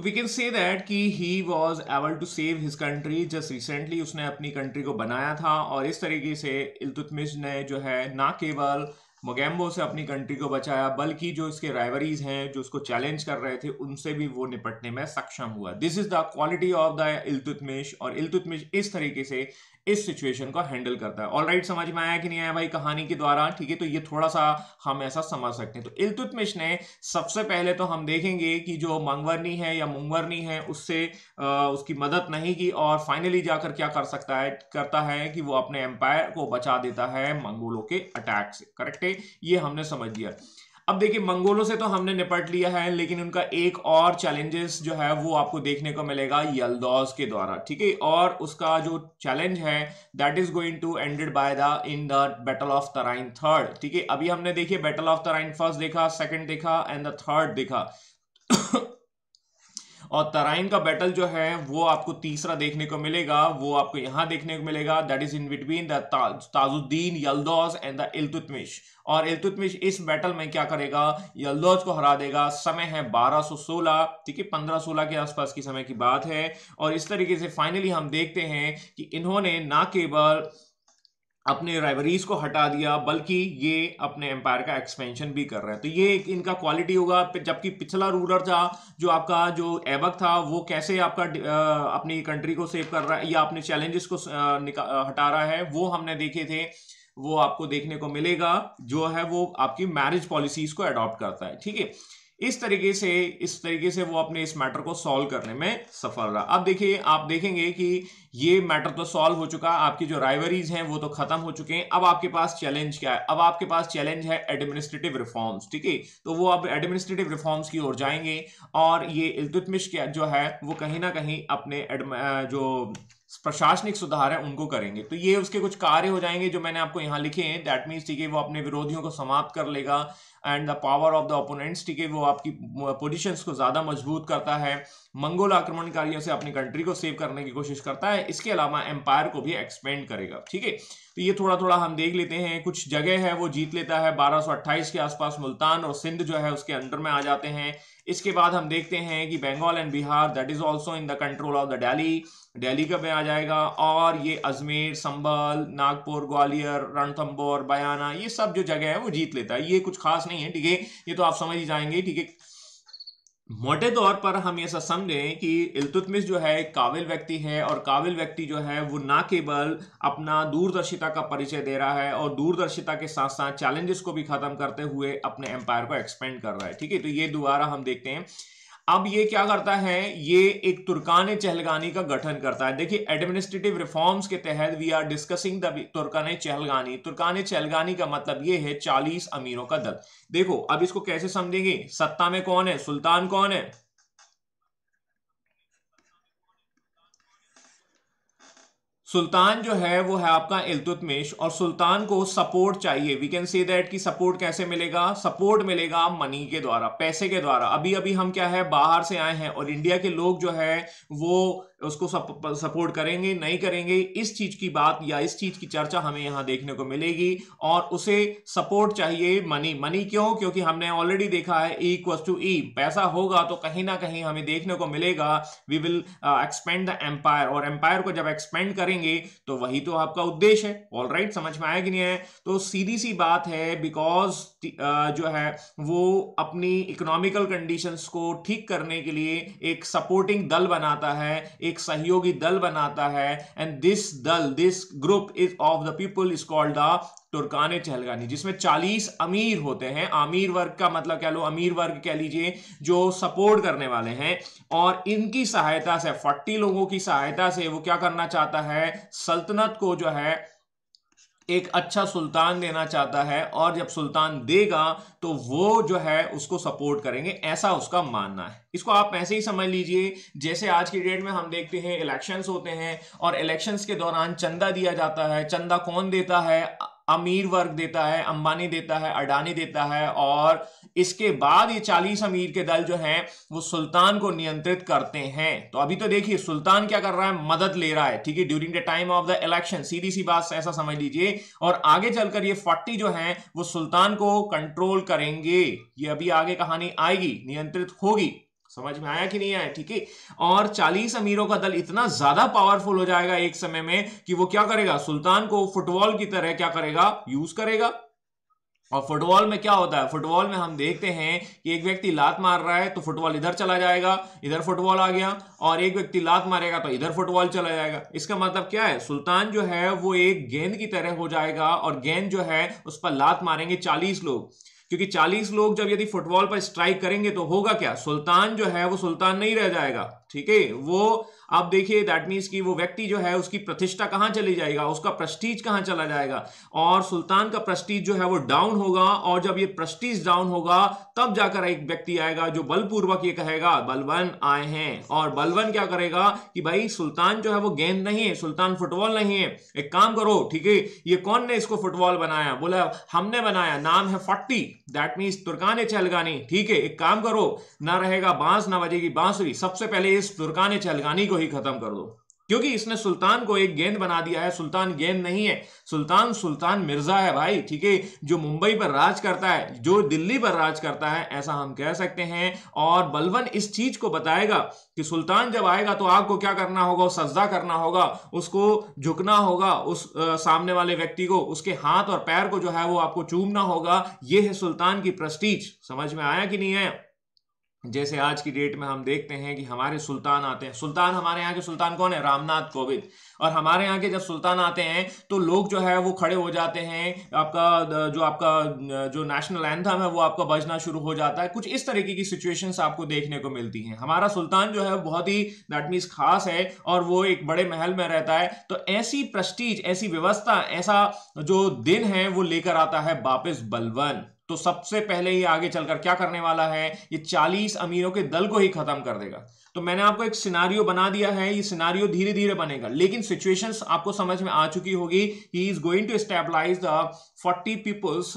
तो वी कैन से दैट कि he was able to save his country just recently उसने अपनी कंट्री को बनाया था और इस तरीके से इल्तुतमिश ने जो है, ना केवल मोगैम्बो से अपनी कंट्री को बचाया, बल्कि जो इसके राइवरीज हैं, जो उसको चैलेंज कर रहे थे, उनसे भी वो निपटने में सक्षम हुआ। This is the quality of the Iltutmish और इल्तुतमिश इस तरीके से इस सिचुएशन को हैंडल करता है। ऑल राइट समझ में आया कि नहीं आया भाई? कहानी के द्वारा ठीक है? तो ये थोड़ा सा हम ऐसा समझ सकते हैं। तो इल्तुतमिश ने सबसे पहले तो हम देखेंगे कि जो मंगवरनी है या मुंगवरनी है उससे आ, उसकी मदद नहीं की और फाइनली जाकर क्या कर सकता है? करता है कि वो अपने एम्पायर को बचा देता है मंगोलों के अटैक से। करेक्ट है? ये हमने समझ लिया। अब देखिए, मंगोलों से तो हमने निपट लिया है, लेकिन उनका एक और चैलेंजेस जो है, वो आपको देखने को मिलेगा यलदौज के द्वारा, ठीक है? और उसका जो चैलेंज है that is going to ended by the in the battle of Tarain third ठीक है? अभी हमने देखिए बैटल ऑफ़ तराइन फ़र्स्ट देखा सेकंड देखा एंड द थर्ड देखा। और तराइन का बैटल जो है, वो आपको तीसरा देखने को मिलेगा, वो आपको यहाँ देखने को मिलेगा that is in between the Tajuddin Yalduz and the Iltutmish और इल्तुतमिश इस बैटल में क्या करेगा? यल्दौज को हरा देगा। समय है 1216 ठीक है? 1516 के आसपास की समय की बात है। और इस तरीके से फाइनली हम देखते हैं कि इन्होंने ना केवल अपने राइवरीज को हटा दिया, बल्कि ये अपने एम्पायर का एक्सपेंशन भी कर रहे हैं। तो ये एक इनका क्वालिटी होगा जबकि पिछला रूलर था, जो आपका जो एबक था, वो कैसे आपका अपनी कंट्री को सेव कर रहा है, या अपने चैलेंजेस को हटा रहा है, वो हमने देखे थे, वो आपको देखने को मिलेगा, जो है वो आपकी मैरिज पॉलिसीज़ को अडॉप्ट करता है, ठीक है? इस तरीके से, इस तरीके से वो अपने इस मैटर को सॉल्व करने में सफल रहा। अब देखिए, आप देखेंगे कि ये मैटर तो सॉल्व हो चुका, आपकी जो राइवरीज हैं वो तो खत्म हो चुके हैं। अब आपके पास चैलेंज क्या है? अब आपके पास चैलेंज है एडमिनिस्ट्रेटिव रिफॉर्म्स ठीक है? तो वो अब एडमिनिस्ट्रेटिव रिफॉर्म्स की ओर जाएँगे और ये इल्तुतमिश जो है, वो कहीं ना कहीं अपने जो प्रशासनिक सुधार है उनको करेंगे। तो ये उसके कुछ कार्य हो जाएँगे जो मैंने आपको यहाँ लिखे हैं। दैट मीन्स ठीक है, वो अपने विरोधियों को समाप्त कर लेगा। And the power of the opponents ठीक है, वो आपकी पोजीशंस को ज़्यादा मज़बूत करता है, मंगोल आक्रमणकारियों से अपनी कंट्री को सेव करने की कोशिश करता है, इसके अलावा एम्पायर को भी एक्सपेंड करेगा, ठीक है? तो ये थोड़ा थोड़ा हम देख लेते हैं, कुछ जगह है वो जीत लेता है 1228 के आसपास मुल्तान और सिंध जो है उसके अंडर में आ जाते हैं इसके बाद हम देखते हैं कि Bengal and Bihar that is also in the control of the Delhi Delhi का आ जाएगा? और ये अजमेर, संभल, नागपुर, ग्वालियर रणथम्बोर बयाना, ये सब जो जगह है, वो जीत लेता है। ये कुछ खास नहीं है, ठीक है? ये तो आप समझ ही जाएँगे, ठीक है? मोटे तौर पर हम सब समझें कि इल्तुतमिश जो है काबिल व्यक्ति है और काबिल व्यक्ति जो है, वो ना केवल अपना दूरदर्शिता का परिचय दे रहा है और दूरदर्शिता के साथ साथ चैलेंजेस को भी खत्म करते हुए अपने एम्पायर को एक्सपेंड कर रहा है। ठीक है तो ये दोबारा हम देखते हैं। अब ये क्या करता है? ये एक तुर्कान चहलगानी का गठन करता है। देखिए एडमिनिस्ट्रेटिव रिफॉर्म्स के तहत we are discussing the Turkan Chahalgani. Turkan Chahalgani का मतलब ये है चालीस अमीरों का दल। देखो, अब इसको कैसे समझेंगे? सत्ता में कौन है? सुल्तान कौन है? सुल्तान जो है, वो है आपका इल्तुतमिश और सुल्तान को सपोर्ट चाहिए। वी कैन सी दैट कि सपोर्ट कैसे मिलेगा? सपोर्ट मिलेगा मनी के द्वारा, पैसे के द्वारा। अभी अभी हम क्या है, बाहर से आए हैं और इंडिया के लोग जो है, वो उसको सपोर्ट करेंगे, नहीं करेंगे, इस चीज़ की बात या इस चीज़ की चर्चा हमें यहाँ देखने को मिलेगी और उसे सपोर्ट चाहिए मनी मनी क्यों? क्योंकि हमने ऑलरेडी देखा है ई इक्वस टू ई पैसा होगा तो कहीं ना कहीं हमें देखने को मिलेगा। We will expand the empire और एम्पायर को जब एक्सपेंड करेंगे तो वही तो आपका उद्देश्य है। ऑल राइट समझ में आया कि नहीं है तो सीधी सी बात है बिकॉज़ जो है, वो अपनी इकोनॉमिकल कंडीशंस को ठीक करने के लिए एक सपोर्टिंग दल बनाता है, एक सहयोगी दल बनाता है एंड दिस दल this group is of the people is called the Turkan Chahalgani जिसमें 40 अमीर होते हैं। अमीर वर्ग का मतलब कह लो, अमीर वर्ग कह लीजिए, जो सपोर्ट करने वाले हैं, और इनकी सहायता से 40 लोगों की सहायता से वो क्या करना चाहता है, सल्तनत को जो है एक अच्छा सुल्तान देना चाहता है और जब सुल्तान देगा तो वो जो है उसको सपोर्ट करेंगे। ऐसा उसका मानना है। इसको आप ऐसे ही समझ लीजिए, जैसे आज की डेट में हम देखते हैं इलेक्शंस होते हैं और इलेक्शंस के दौरान चंदा दिया जाता है। चंदा कौन देता है? अमीर वर्ग देता है, अंबानी देता है, अडानी देता है और इसके बाद ये चालीस अमीर के दल जो हैं, वो सुल्तान को नियंत्रित करते हैं। तो अभी तो देखिए, सुल्तान क्या कर रहा है? मदद ले रहा है, ठीक है? During the time of the election सीधी सी बात ऐसा समझ लीजिए। और आगे चलकर ये फोर्टी जो है, वो सुल्तान को कंट्रोल करेंगे। ये अभी आगे कहानी आएगी, नियंत्रित होगी। समझ में आया कि नहीं आया? ठीक है। और 40 अमीरों का दल इतना ज़्यादा पावरफुल हो जाएगा एक समय में कि वो क्या करेगा? सुल्तान को फुटबॉल की तरह क्या करेगा? यूज़ करेगा। और फुटबॉल में क्या होता है? फुटबॉल में हम देखते हैं कि एक व्यक्ति लात मार रहा है तो फुटबॉल इधर चला जाएगा, इधर फुटबॉल आ गया, और एक व्यक्ति लात मारेगा तो इधर फुटबॉल चला जाएगा। इसका मतलब क्या है? सुल्तान जो है वो एक गेंद की तरह हो जाएगा, और गेंद जो है उस पर लात मारेंगे चालीस लोग। क्योंकि 40 लोग जब यदि फुटबॉल पर स्ट्राइक करेंगे तो होगा क्या? सुल्तान जो है, वो सुल्तान नहीं रह जाएगा। ठीक है? वो, आप देखिए दैट मीन्स कि वो व्यक्ति जो है, उसकी प्रतिष्ठा कहाँ चली जाएगा? उसका प्रस्टीज कहाँ चला जाएगा? और सुल्तान का प्रस्टीज जो है, वो डाउन होगा और जब ये प्रस्टीज डाउन होगा, तब जाकर एक व्यक्ति आएगा जो बलपूर्वक ये कहेगा, बलवन आए हैं। और बलवन क्या करेगा कि भाई, सुल्तान जो है, वो गेंद नहीं है, सुल्तान फुटबॉल नहीं है। एक काम करो, ठीक है? ये कौन ने इसको फुटबॉल बनाया? बोला, हमने बनाया, नाम है फट्टी। दैट मीन्स तुर्कान चलगानी ठीक है, एक काम करो, ना रहेगा बाँस, ना बजेगी बांसुरी। सबसे पहले इस तुर्कान चलगानी को ही खत्म कर दो। क्योंकि इसने सुल्तान को एक गेंद बना दिया है। सुल्तान गेंद नहीं है। सुल्तान सुल्तान मिर्ज़ा है भाई ठीक है? जो मुंबई पर राज करता है जो दिल्ली पर राज करता है ऐसा हम कह सकते हैं। और बलवन इस चीज़ को बताएगा कि सुल्तान जब आएगा तो आपको क्या करना होगा? सज्जा करना होगा उसको झुकना होगा उस आ, सामने वाले व्यक्ति को उसके हाथ और पैर को जो है वो आपको चूमना होगा। ये है सुल्तान की प्रस्टीज समझ में आया कि नहीं आया? जैसे आज की डेट में हम देखते हैं कि हमारे सुल्तान आते हैं। सुल्तान हमारे यहाँ के सुल्तान कौन है? रामनाथ कोविंद। और हमारे यहाँ के जब सुल्तान आते हैं तो लोग जो है, वो खड़े हो जाते हैं। आपका, जो आपका, जो नेशनल एंथम है, वो आपका बजना शुरू हो जाता है। कुछ इस तरीके की सिचुएशंस आपको देखने को मिलती हैं। हमारा सुल्तान जो है बहुत ही दैट मीन्स खास है, और वो एक बड़े महल में रहता है। तो ऐसी प्रस्टीज ऐसी व्यवस्था, ऐसा जो दिन है, वो लेकर आता है वापिस बलवन तो सबसे पहले ये आगे चलकर क्या करने वाला है? ये 40 अमीरों के दल को ही खत्म कर देगा। तो मैंने आपको एक सिनारियो बना दिया है, ये सिनारियो धीरे धीरे बनेगा। लेकिन सिचुएशंस आपको समझ में आ चुकी होगी he is going to stabilize the 40 peoples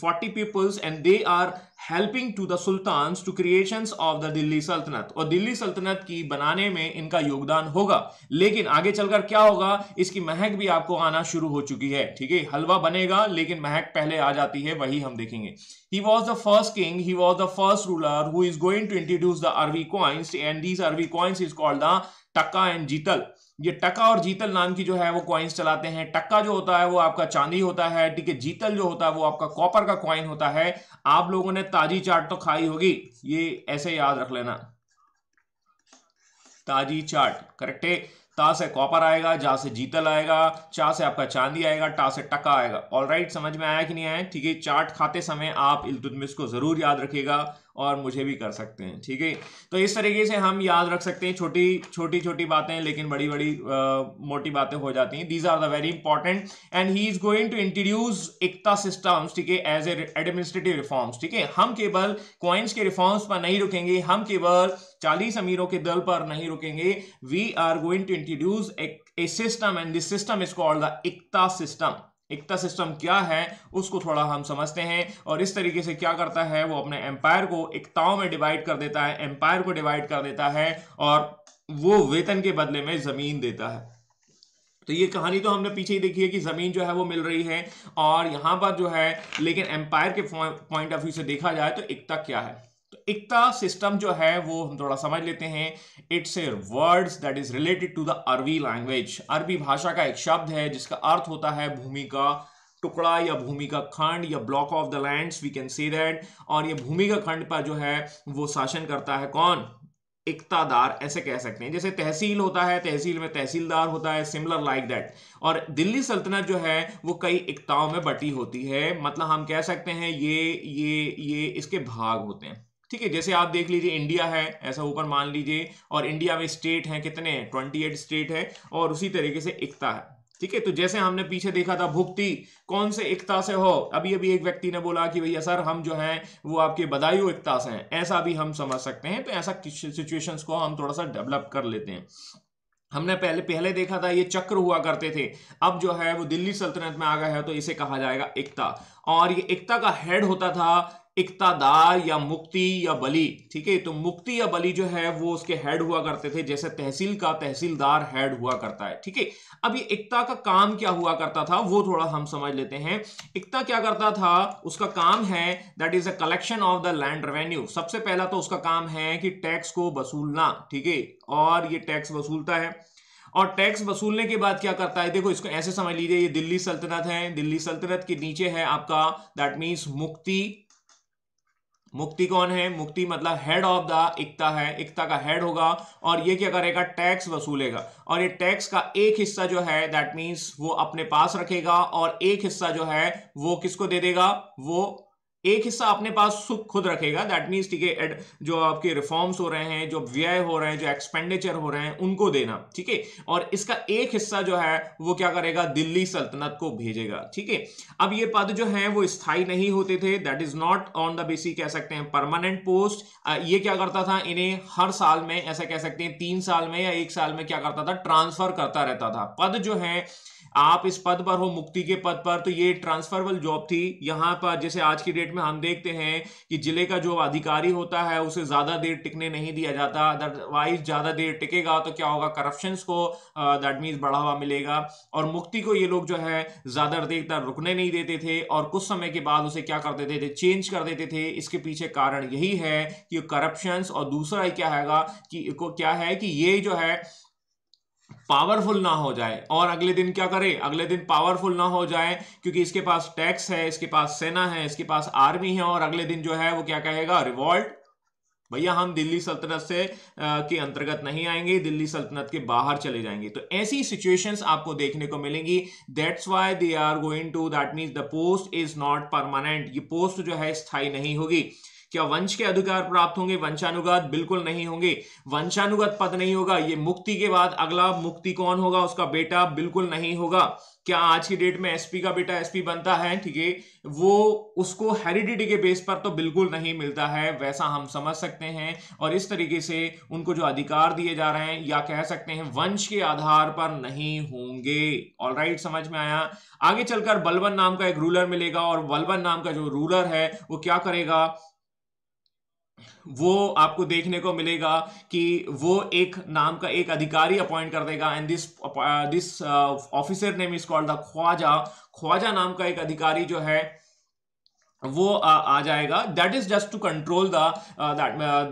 forty peoples and they are helping to the Sultan to creation of the Delhi Sultanat और दिल्ली सल्तनत की बनाने में इनका योगदान होगा। लेकिन आगे चलकर क्या होगा? इसकी महक भी आपको आना शुरू हो चुकी है। ठीक है? हलवा बनेगा लेकिन महक पहले आ जाती है वही हम देखेंगे। He was the first king, he was the first ruler who is going to introduce the Arvi coins and these Arvi coins is called the Taka and Jital. ये टका और जीतल नाम की जो है वो कॉइन्स चलाते हैं। टक्का जो होता है वो आपका चांदी होता है, ठीक है, जीतल जो होता है वो आपका कॉपर का कॉइन होता है। आप लोगों ने ताजी चाट तो खाई होगी, ये ऐसे याद रख लेना। ताजी चाट करेक्ट है। ता से कॉपर आएगा, जा से जीतल आएगा, चा से आपका चांदी आएगा, टा से टका आएगा। ऑल राइट समझ में आया कि नहीं आया? ठीक है चार्ट खाते समय आप इल्तुतमिश को ज़रूर याद रखिएगा। और मुझे भी कर सकते हैं ठीक है? तो इस तरीके से हम याद रख सकते हैं छोटी छोटी छोटी बातें लेकिन बड़ी बड़ी आ, मोटी बातें हो जाती हैं। These are the very important and he is going to introduce iqta systems ठीक है एज ए एडमिनिस्ट्रेटिव रिफॉर्म्स ठीक है? हम केवल क्वाइंस के रिफॉर्म्स पर नहीं रुकेंगे हम केवल चालीस अमीरों के दल पर नहीं रुकेंगे। We are going to introduce a system and this system is called the iqta system iqta system क्या है, उसको थोड़ा हम समझते हैं और इस तरीके से क्या करता है, वो अपने एम्पायर को एकताओं में डिवाइड कर देता है एम्पायर को डिवाइड कर देता है और वो वेतन के बदले में ज़मीन देता है। तो ये कहानी तो हमने पीछे ही देखी है कि ज़मीन जो है वो मिल रही है और यहाँ पर जो है, लेकिन एम्पायर के पॉइंट ऑफ़ व्यू से देखा जाए तो एकता क्या है? इक्ता सिस्टम जो है, वो हम थोड़ा समझ लेते हैं। It's a words that is related to the Arabi language Arabi भाषा का एक शब्द है, जिसका अर्थ होता है भूमि का टुकड़ा या भूमि का खंड या block of the lands we can see that और ये भूमि का खंड पर जो है, वो शासन करता है कौन? इकतादार, ऐसे कह सकते हैं। जैसे तहसील होता है, तहसील में तहसीलदार होता है सिमिलर लाइक दैट और दिल्ली सल्तनत जो है, वो कई इकताओं में बटी होती है। मतलब हम कह सकते हैं, ये ये ये इसके भाग होते हैं। ठीक है, जैसे आप देख लीजिए इंडिया है, ऐसा ऊपर मान लीजिए, और इंडिया में स्टेट हैं कितने ट्वेंटी एट स्टेट है, और उसी तरीके से एकता है। ठीक है तो जैसे हमने पीछे देखा था भुक्ति, कौन से एकता से हो? अभी अभी एक व्यक्ति ने बोला कि भैया, सर, हम जो है, वो आपके बदायूं एकता से हैं। ऐसा भी हम समझ सकते हैं तो ऐसा सिचुएशंस को हम थोड़ा सा डेवलप कर लेते हैं। हमने पहले पहले देखा था, ये चक्र हुआ करते थे। अब जो है, वो दिल्ली सल्तनत में आ गया है तो इसे कहा जाएगा एकता। और ये एकता का हेड होता था इकतादार या मुक्ति या बली, ठीक है? तो मुक्ति या बली जो है, वो उसके हेड हुआ करते थे, जैसे तहसील का तहसीलदार हेड हुआ करता है, ठीक है? अब ये इकता का काम क्या हुआ करता था, वो थोड़ा हम समझ लेते हैं। इकता क्या करता था, उसका काम है that is a collection of the land revenue सबसे पहला तो उसका काम है कि टैक्स को वसूलना, ठीक है? और ये टैक्स वसूलता है। और टैक्स वसूलने के बाद क्या करता है, देखो इसको ऐसे समझ लीजिए, ये दिल्ली सल्तनत है, दिल्ली सल्तनत के नीचे है आपका दैट मीन्स मुक्ति मुक्ति कौन है? मुक्ति मतलब हेड ऑफ़ द एकता है। एकता का हेड होगा और ये क्या करेगा? टैक्स वसूलेगा। और ये टैक्स का एक हिस्सा जो है दैट मीन्स वो अपने पास रखेगा और एक हिस्सा जो है, वो किसको दे देगा? वो एक हिस्सा अपने पास सुख खुद रखेगा। दैट मीन्स ठीक है जो आपके रिफॉर्म्स हो रहे हैं, जो व्यय हो रहे हैं, जो एक्सपेंडिचर हो रहे हैं, उनको देना, ठीक है? और इसका एक हिस्सा जो है, वो क्या करेगा? दिल्ली सल्तनत को भेजेगा, ठीक है? अब ये पद जो है, वो स्थायी नहीं होते थे। That is not on the basic कह सकते हैं परमानेंट पोस्ट ये क्या करता था? इन्हें हर साल में, ऐसा कह सकते हैं, तीन साल में या एक साल में क्या करता था? ट्रांसफ़र करता रहता था। पद जो है आप इस पद पर हो, मुक्ति के पद पर तो ये ट्रांसफरबल जॉब थी। यहाँ पर जैसे आज की डेट में हम देखते हैं कि ज़िले का जो अधिकारी होता है, उसे ज़्यादा देर टिकने नहीं दिया जाता। अदरवाइज़ ज़्यादा देर टिकेगा तो क्या होगा? करप्शन को दैट मीन्स बढ़ावा मिलेगा। और मुक्ति को ये लोग जो है, ज़्यादा देर तक रुकने नहीं देते थे और कुछ समय के बाद उसे क्या कर देते थे? चेंज कर देते थे। इसके पीछे कारण यही है कि करप्शन और दूसरा क्या है कि क्या है कि ये जो है पावरफुल ना हो जाए। और अगले दिन क्या करे? अगले दिन पावरफुल ना हो जाए, क्योंकि इसके पास टैक्स है, इसके पास सेना है, इसके पास आर्मी है, और अगले दिन जो है वो क्या कहेगा? रिवॉल्ट भैया, हम दिल्ली सल्तनत से के अंतर्गत नहीं आएँगे, दिल्ली सल्तनत के बाहर चले जाएँगे। तो ऐसी सिचुएशंस आपको देखने को मिलेंगी। That's why they are going to that means the post is not permanent ये पोस्ट जो है, स्थायी नहीं होगी। क्या वंश के अधिकार प्राप्त होंगे? वंशानुगत बिल्कुल नहीं होंगे। वंशानुगत पद नहीं होगा। ये मुक्ति के बाद अगला मुक्ति कौन होगा? उसका बेटा बिल्कुल नहीं होगा। क्या आज की डेट में एसपी का बेटा एसपी बनता है? ठीक है। वो उसको हेरिडिटी के बेस पर तो बिल्कुल नहीं मिलता है, वैसा हम समझ सकते हैं। और इस तरीके से उनको जो अधिकार दिए जा रहे हैं, या कह सकते हैं, वंश के आधार पर नहीं होंगे। ऑल राइट समझ में आया? आगे चलकर बलबन नाम का एक रूलर मिलेगा, और बलबन नाम का जो रूलर है, वो क्या करेगा? वो आपको देखने को मिलेगा कि वो एक नाम का एक अधिकारी अपॉइंट कर देगा and this this officer name is called the khwaja khwaja नाम का एक अधिकारी जो है वो आ, आ जाएगा। That is just to control the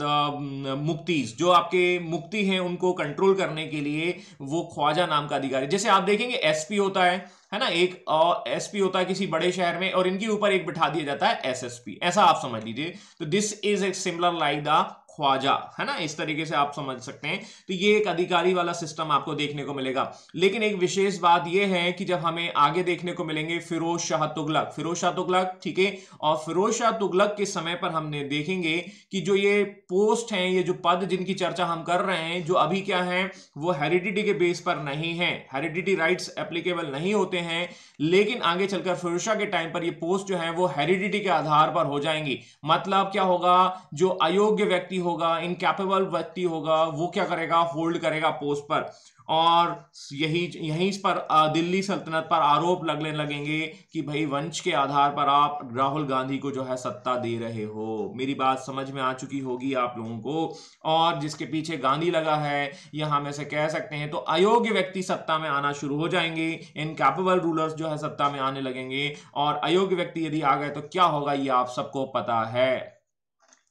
the muqtis. जो आपके मुक्ति हैं उनको कंट्रोल करने के लिए वो ख्वाजा नाम का अधिकारी। जैसे आप देखेंगे एसपी होता है। है ना, एक एस एसपी होता है किसी बड़े शहर में और इनके ऊपर एक बिठा दिया जाता है एसएसपी ऐसा आप समझ लीजिए। तो this is a similar like the khwaja, है ना? इस तरीके से आप समझ सकते हैं। तो ये एक अधिकारी वाला सिस्टम आपको देखने को मिलेगा। लेकिन एक विशेष बात यह है कि जब हमें आगे देखने को मिलेंगे, फिरोज शाह तुगलक। फिरोज शाह तुगलक, ठीक है? और फिरोज शाह तुगलक के समय पर हमने देखेंगे कि जो ये पोस्ट हैं, ये जो पद जिनकी चर्चा हम कर रहे हैं, जो अभी क्या है, वो हेरिडिटी के बेस पर नहीं है। हेरिडिटी राइट्स एप्लीकेबल नहीं होते हैं। लेकिन आगे चलकर फिरोज शाह के टाइम पर ये पोस्ट जो है, वो हेरिडिटी के आधार पर हो जाएँगी। मतलब क्या होगा? जो अयोग्य व्यक्ति होगा इनकैपेबल व्यक्ति होगा, वो क्या करेगा होल्ड करेगा पोस्ट पर। और यही, यहीं पर दिल्ली सल्तनत पर आरोप लगने लगेंगे कि भाई वंश के आधार पर आप राहुल गांधी को जो है सत्ता दे रहे हो। मेरी बात समझ में आ चुकी होगी आप लोगों को। और जिसके पीछे गांधी लगा है, यह हम ऐसे कह सकते हैं तो अयोग्य व्यक्ति सत्ता में आना शुरू हो जाएँगे। इनकैपेबल रूलर्स जो है सत्ता में आने लगेंगे। और अयोग्य व्यक्ति यदि आ गए तो क्या होगा, ये आप सबको पता है।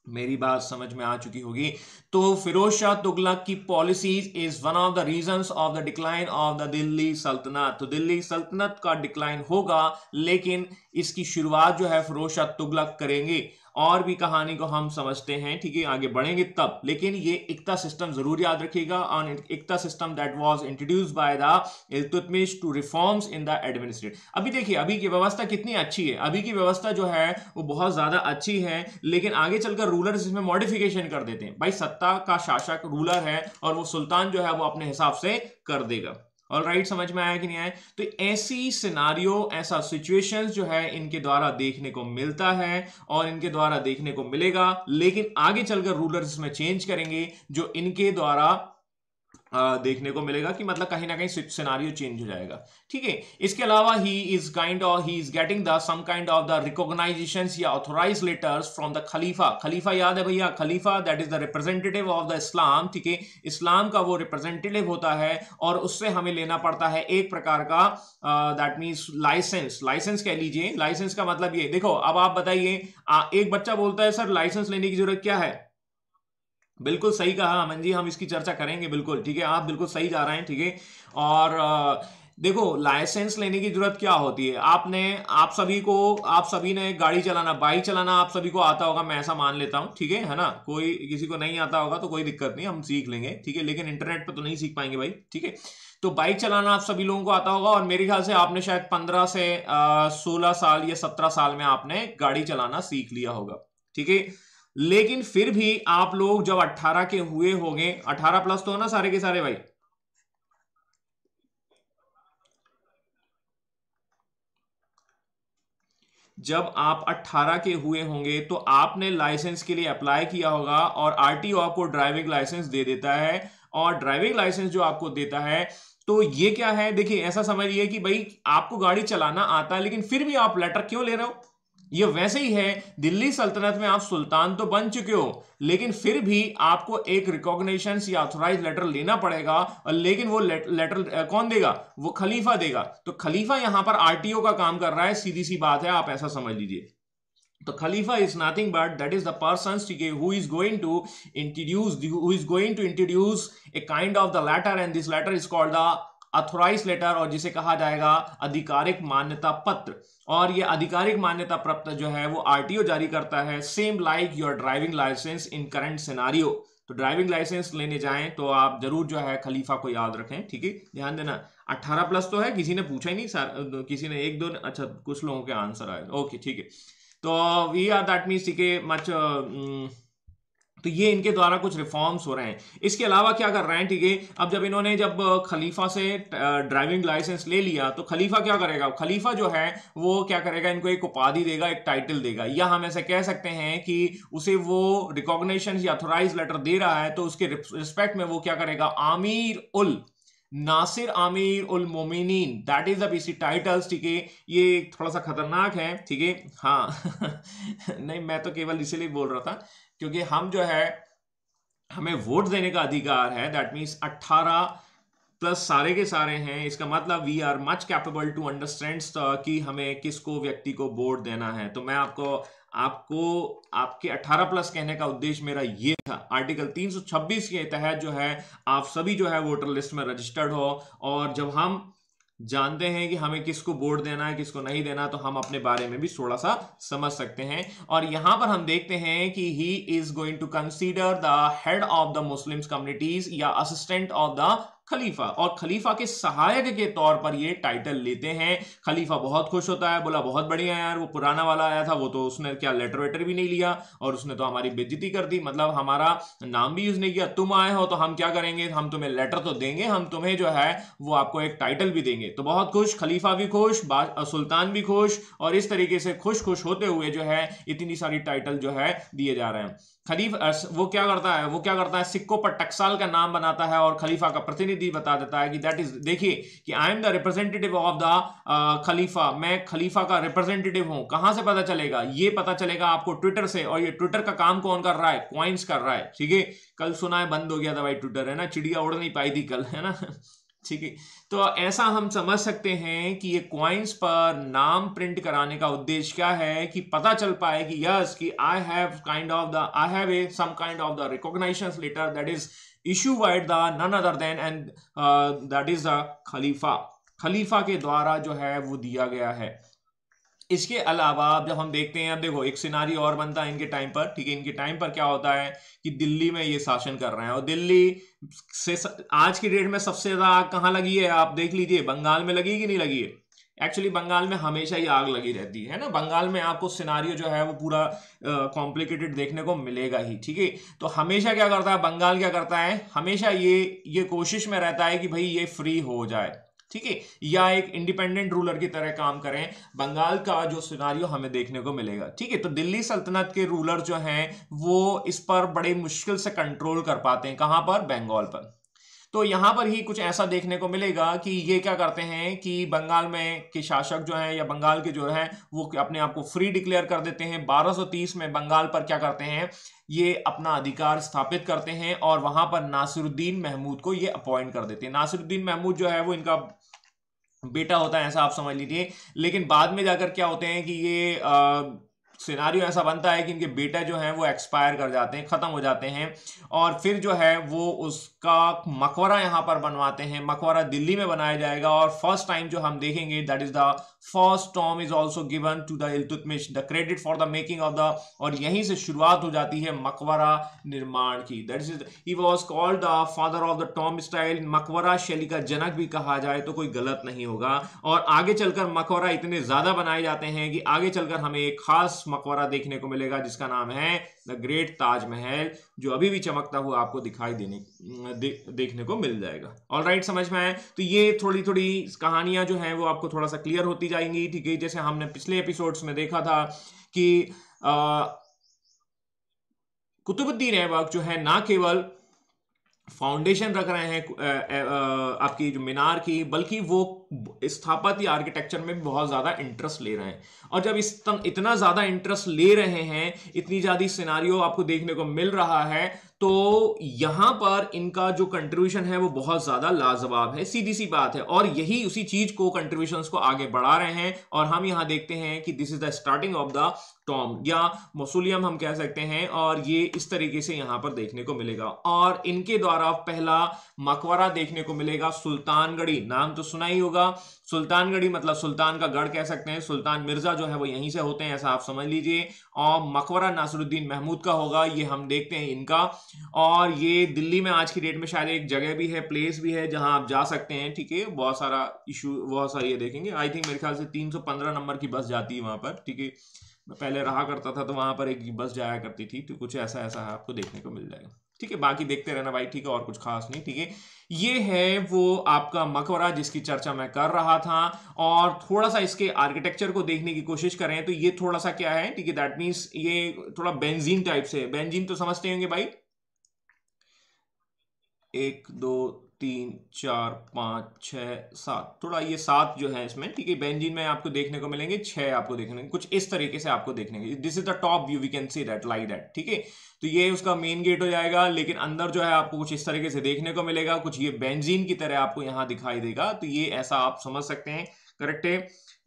मेरी बात समझ में आ चुकी होगी। तो फिरोज शाह तुगलक की policies is one of the reason of the decline of the Delhi Sultanat. तो दिल्ली सल्तनत का डिक्लाइन होगा, लेकिन इसकी शुरुआत जो है फिरोज शाह तुगलक करेंगे। और भी कहानी को हम समझते हैं, ठीक है, आगे बढ़ेंगे तब। लेकिन ये एकता सिस्टम ज़रूर याद रखिएगा on iqta system that was introduce by the Iltutmish to reforms in the administrate अभी देखिए, अभी की व्यवस्था कितनी अच्छी है। अभी की व्यवस्था जो है, वो बहुत ज़्यादा अच्छी है, लेकिन आगे चलकर रूलर इसमें मॉडिफिकेशन कर देते हैं। भाई सत्ता का शासक रूलर है, और वो सुल्तान जो है, वो अपने हिसाब से कर देगा। और राइट समझ में आया कि नहीं आया? तो ऐसी सिनारियो ऐसा सिचुएशन जो है, इनके द्वारा देखने को मिलता है और इनके द्वारा देखने को मिलेगा, लेकिन आगे चलकर रूलर्स में चेंज करेंगे, जो इनके द्वारा देखने को मिलेगा कि मतलब कहीं ना कहीं सिनारियो चेंज हो जाएगा। ठीक है? इसके अलावा he is kind of he is getting the some kind of the recognization या ऑथोराइज लेटर्स फ्रॉम द खलीफा खलीफा याद है भैया? खलीफा that is the representative of the Islam ठीक है? इस्लाम का वो रिप्रेजेंटेटिव होता है और उससे हमें लेना पड़ता है एक प्रकार का दैट मीन्स लाइसेंस लाइसेंस कह लीजिए। लाइसेंस का मतलब ये। देखो, अब आप बताइए एक बच्चा बोलता है, सर लाइसेंस लेने की ज़रूरत क्या है? बिल्कुल सही कहा, अमन जी, हम इसकी चर्चा करेंगे बिल्कुल, ठीक है? आप बिल्कुल सही जा रहे हैं, ठीक है? और देखो, लाइसेंस लेने की ज़रूरत क्या होती है? आपने, आप सभी को, आप सभी ने गाड़ी चलाना, बाइक चलाना, आप सभी को आता होगा, मैं ऐसा मान लेता हूँ, ठीक है? है ना? कोई, किसी को नहीं आता होगा तो कोई दिक्कत नहीं, हम सीख लेंगे, ठीक है? लेकिन इंटरनेट पर तो नहीं सीख पाएँगे भाई, ठीक है? तो बाइक चलाना आप सभी लोगों को आता होगा, और मेरे ख्याल से आपने शायद पंद्रह से सोलह साल या सत्रह साल में आपने गाड़ी चलाना सीख लिया होगा, ठीक है? लेकिन फिर भी आप लोग जब अट्ठारह के हुए होंगे अट्ठारह प्लस तो है ना सारे के सारे भाई? जब आप 18 के हुए होंगे तो आपने लाइसेंस के लिए अप्लाई किया होगा और आरटीओ आपको ड्राइविंग लाइसेंस दे देता है और ड्राइविंग लाइसेंस जो आपको देता है तो ये क्या है? देखिए, ऐसा समझिए कि भाई आपको गाड़ी चलाना आता है, लेकिन फिर भी आप लेटर क्यों ले रहे हो? ये वैसे ही है दिल्ली सल्तनत में आप सुल्तान तो बन चुके हो लेकिन फिर भी आपको एक रिकॉग्निशन या ऑथोराइज लेटर लेना पड़ेगा और लेकिन वो लेट, लेटर कौन देगा? वो खलीफा देगा। तो खलीफा यहाँ पर आरटीओ का काम कर रहा है सीधी सी बात है आप ऐसा समझ लीजिए। तो खलीफा is nothing but that is the person who is going to introduce who is going to introduce a kind of the letter and this letter is called the authorize letter और जिसे कहा जाएगा आधिकारिक मान्यता पत्र। और ये आधिकारिक मान्यता प्राप्त जो है, वो आरटीओ जारी करता है same like your driving license in current scenario तो ड्राइविंग लाइसेंस लेने जाएँ तो आप ज़रूर जो है खलीफा को याद रखें, ठीक है? ध्यान देना 18 प्लस तो है, किसी ने पूछा ही नहीं, सर, किसी ने एक, दो अच्छा कुछ लोगों के आंसर आए। ओके ठीक है। तो वी आर दैट मीन्स ठीक है मच तो ये इनके द्वारा कुछ रिफॉर्म्स हो रहे हैं। इसके अलावा क्या कर रहे हैं ठीक है अब जब इन्होंने जब खलीफा से ड्राइविंग लाइसेंस ले लिया तो खलीफा क्या करेगा? खलीफा जो है, वो क्या करेगा? इनको एक उपाधि देगा, एक टाइटल देगा। या हम ऐसे कह सकते हैं कि उसे वो रिकॉग्निशन या अथोराइज लेटर दे रहा है तो उसके रिस्पेक्ट में वो क्या करेगा? आमिर उल नासिर आमिर उल मोमिनीन that is the BC titles ठीक है? ये थोड़ा सा खतरनाक है, ठीक है? हाँ। नहीं, मैं तो केवल इसीलिए बोल रहा था, क्योंकि हम जो है, हमें वोट देने का अधिकार है दैट मीन्स 18 प्लस सारे के सारे हैं, इसका मतलब we are much capable to understand कि हमें किसको, व्यक्ति को वोट देना है। तो मैं आपको आपको आपके 18 प्लस कहने का उद्देश्य मेरा ये था। आर्टिकल 326 के तहत जो है, आप सभी जो है वोटर लिस्ट में रजिस्टर्ड हो और जब हम जानते हैं कि हमें किसको वोट देना है, किसको नहीं देना तो हम अपने बारे में भी थोड़ा सा समझ सकते हैं। और यहाँ पर हम देखते हैं कि he is going to consider the head of the muslims communities या असिस्टेंट ऑफ़ द खलीफा। और खलीफा के सहायक के तौर पर ये टाइटल लेते हैं। खलीफा बहुत खुश होता है, बोला, बहुत बढ़िया यार, वो पुराना वाला आया था, वो तो उसने क्या लेटर वेटर भी नहीं लिया और उसने तो हमारी बेजती कर दी। मतलब हमारा नाम भी यूज़ नहीं किया। तुम आए हो तो हम क्या करेंगे? हम तुम्हें लेटर तो देंगे, हम तुम्हें जो है, वो आपको एक टाइटल भी देंगे। तो बहुत खुश, खलीफा भी खुश सुल्तान भी खुश और इस तरीके से खुश खुश होते हुए जो है, इतनी सारी टाइटल जो है, दिए जा रहे हैं। खलीफ वो क्या करता है, वो क्या करता है, सिक्कों पर टक्साल का नाम बनाता है और खलीफा का प्रतिनिधि बता देता है कि दैट इज़ देखिए कि I am the representative of the खलीफा। मैं खलीफा का रिप्रेजेंटेटिव हूँ। कहाँ से पता चलेगा? ये पता चलेगा आपको ट्विटर से और ये ट्विटर का काम कौन कर रहा है? क्वाइंस कर रहा है। ठीक है? कल सुना है, बंद हो गया था भाई ट्विटर है ना? चिड़िया उड़ नहीं पाई थी कल, है ना? ठीक है? तो ऐसा हम समझ सकते हैं कि ये क्वाइंस पर नाम प्रिंट कराने का उद्देश्य क्या है कि पता चल पाए कि यस कि I have kind of the I have a some kind of the recognization letter that is issue wide the none other than and that is the खलीफा खलीफा के द्वारा जो है वो दिया गया है। इसके अलावा अब जब हम देखते हैं, अब देखो, एक सिनारी और बनता है इनके टाइम पर, ठीक है? इनके टाइम पर क्या होता है कि दिल्ली में ये शासन कर रहे हैं और दिल्ली से आज की डेट में सबसे ज़्यादा आग कहाँ लगी है? आप देख लीजिए, बंगाल में लगी कि नहीं लगी है? एक्चुअली बंगाल में हमेशा ही आग लगी रहती है ना? बंगाल में आपको सिनारियो जो है वो पूरा कॉम्प्लिकेटेड देखने को मिलेगा ही, ठीक है? तो हमेशा क्या करता है, बंगाल क्या करता है? हमेशा ये ये कोशिश में रहता है कि भाई ये फ्री हो जाए। ठीक है? या एक इंडिपेंडेंट रूलर की तरह काम करें, बंगाल का जो सिनारियो हमें देखने को मिलेगा, ठीक है? तो दिल्ली सल्तनत के रूलर जो हैं, वो इस पर बड़े मुश्किल से कंट्रोल कर पाते हैं। कहाँ पर? बंगाल पर। तो यहाँ पर ही कुछ ऐसा देखने को मिलेगा कि ये क्या करते हैं कि बंगाल में के शासक जो हैं या बंगाल के जो हैं, वो अपने आप को फ्री डिक्लेयर कर देते हैं। 1230 में बंगाल पर क्या करते हैं, ये अपना अधिकार स्थापित करते हैं और वहाँ पर नासिरुद्दीन महमूद को ये अपॉइंट कर देते हैं। नासिरुद्दीन महमूद जो है, वो इनका बेटा होता है ऐसा आप समझ लीजिए। लेकिन बाद में जाकर क्या होते हैं कि ये आ, सिनारियो ऐसा बनता है कि इनके बेटा जो हैं वो एक्सपायर कर जाते हैं ख़त्म हो जाते हैं और फिर जो है वो उसका मकबरा यहाँ पर बनवाते हैं। मकबरा दिल्ली में बनाया जाएगा और फ़र्स्ट टाइम जो हम देखेंगे that is the first tomb is also given to the the credit for the making of the और यहीं से शुरुआत हो जाती है मकबरा निर्माण की। That is he was called the father of the tomb style मकबरा शैली का जनक भी कहा जाए तो कोई गलत नहीं होगा। और आगे चलकर मकबरा इतने ज़्यादा बनाए जाते हैं कि आगे चलकर हमें एक खास मकबरा देखने को मिलेगा जिसका नाम है द ग्रेट ताजमहल जो अभी भी चमकता हुआ आपको दिखाई देने दे, देखने को मिल जाएगा। ऑल राइट right, समझ में आए तो ये थोड़ी थोड़ी कहानियाँ जो हैं वो आपको थोड़ा सा क्लियर होती जाएँगी ठीक है? जैसे हमने पिछले एपिसोड्स में देखा था कि कुतुबुद्दीन ऐबक जो है ना केवल फाउंडेशन रख रहे हैं आपकी जो मीनार की, बल्कि वो स्थापत्य आर्किटेक्चर में भी बहुत ज़्यादा इंटरेस्ट ले रहे हैं। और जब इस इतना ज़्यादा इंटरेस्ट ले रहे हैं, इतनी ज़्यादा सिनारियो आपको देखने को मिल रहा है तो यहाँ पर इनका जो कंट्रीब्यूशन है, वो बहुत ज़्यादा लाजवाब है। सीधी सी बात है। और यही उसी चीज़ को कंट्रीब्यूशन को आगे बढ़ा रहे हैं। और हम यहाँ देखते हैं कि this is the starting of the tomb या मोसुलियम हम कह सकते हैं, और ये इस तरीके से यहाँ पर देखने को मिलेगा। और इनके द्वारा पहला मकबरा देखने को मिलेगा सुल्तानगढ़ी, नाम तो सुना ही होगा। सुल्तानगढ़ी मतलब सुल्तान का गढ़ कह सकते हैं। सुल्तान मिर्ज़ा जो है वो यहीं से होते हैं, ऐसा आप समझ लीजिए। और मकबरा नासरुद्दीन महमूद का होगा, ये हम देखते हैं इनका। और ये दिल्ली में आज की डेट में शायद एक जगह भी है प्लेस भी है, जहाँ आप जा सकते हैं, ठीक है? बहुत सारा इशू बहुत सारी ये देखेंगे। आई थिंक मेरे ख्याल से 315 नंबर की बस जाती है वहाँ पर, ठीक है? मैं पहले रहा करता था तो वहाँ पर एक बस जाया करती थी तो कुछ ऐसा ऐसा है आपको देखने को मिल जाएगा। ठीक है, बाकी देखते रहना भाई, ठीक है, और कुछ खास नहीं, ठीक है। ये है वो आपका मकबरा जिसकी चर्चा मैं कर रहा था, और थोड़ा सा इसके आर्किटेक्चर को देखने की कोशिश करें तो ये थोड़ा सा क्या है, ठीक है दैट मीन्स ये थोड़ा बेंजीन टाइप से बेंजीन तो समझते होंगे भाई। एक, दो तीन, चार, पाँच, छः, सात। थोड़ा ये सात जो है इसमें, ठीक है? बेंजीन में आपको देखने को मिलेंगे, छः आपको देखने कुछ इस तरीके से आपको देखने को this is the top view we can see that like that ठीक है? तो ये उसका मेन गेट हो जाएगा, लेकिन अंदर जो है आपको कुछ इस तरीके से देखने को मिलेगा, कुछ ये बेंजीन की तरह आपको यहाँ दिखाई देगा तो ये ऐसा आप समझ सकते हैं करेक्ट है?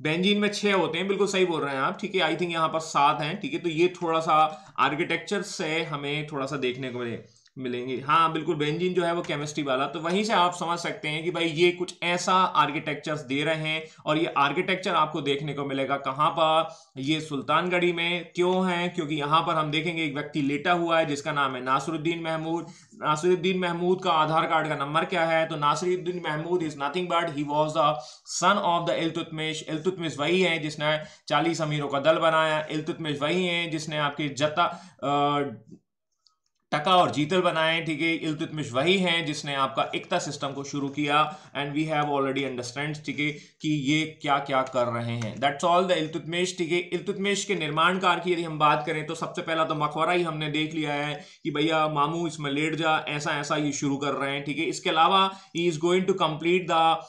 बेंजीन में छह होते हैं, बिल्कुल सही बोल रहे हैं आप, ठीक है? आई थिंक यहाँ पर सात हैं, ठीक है? तो ये थोड़ा सा आर्किटेक्चर से हमें थोड़ा सा देखने को मिले। मिलेंगे। हाँ बिल्कुल, बेंजीन जो है वो केमिस्ट्री वाला। तो वहीं से आप समझ सकते हैं कि भाई ये कुछ ऐसा आर्किटेक्चर दे रहे हैं और ये आर्किटेक्चर आपको देखने को मिलेगा कहाँ पर? ये सुल्तानगढ़ी में क्यों है? क्योंकि यहाँ पर हम देखेंगे एक व्यक्ति लेटा हुआ है जिसका नाम है नासरुद्दीन महमूद। नासरुद्दीन महमूद का आधार कार्ड का नंबर क्या है? तो Nasiruddin Mahmud is nothing but he was the son of the Iltutmish Iltutmish वही है जिसने चालीस अमीरों का दल बनाया। इलतुतमिश वही है जिसने आपके जता टका और जीतल बनाए, ठीक है? इल्तुतमिश वही हैं जिसने आपका एकता सिस्टम को शुरू किया and we have already understand ठीक है, कि ये क्या क्या कर रहे हैं। दैट्स ऑल द इल्तुतमिश ठीक है? इल्तुतमिश के निर्माण कार की यदि हम बात करें तो सबसे पहला तो मकबरा ही हमने देख लिया है कि भैया मामू इसमें लेट जा ऐसा ऐसा ये शुरू कर रहे हैं, ठीक है? इसके अलावा he is going to complete the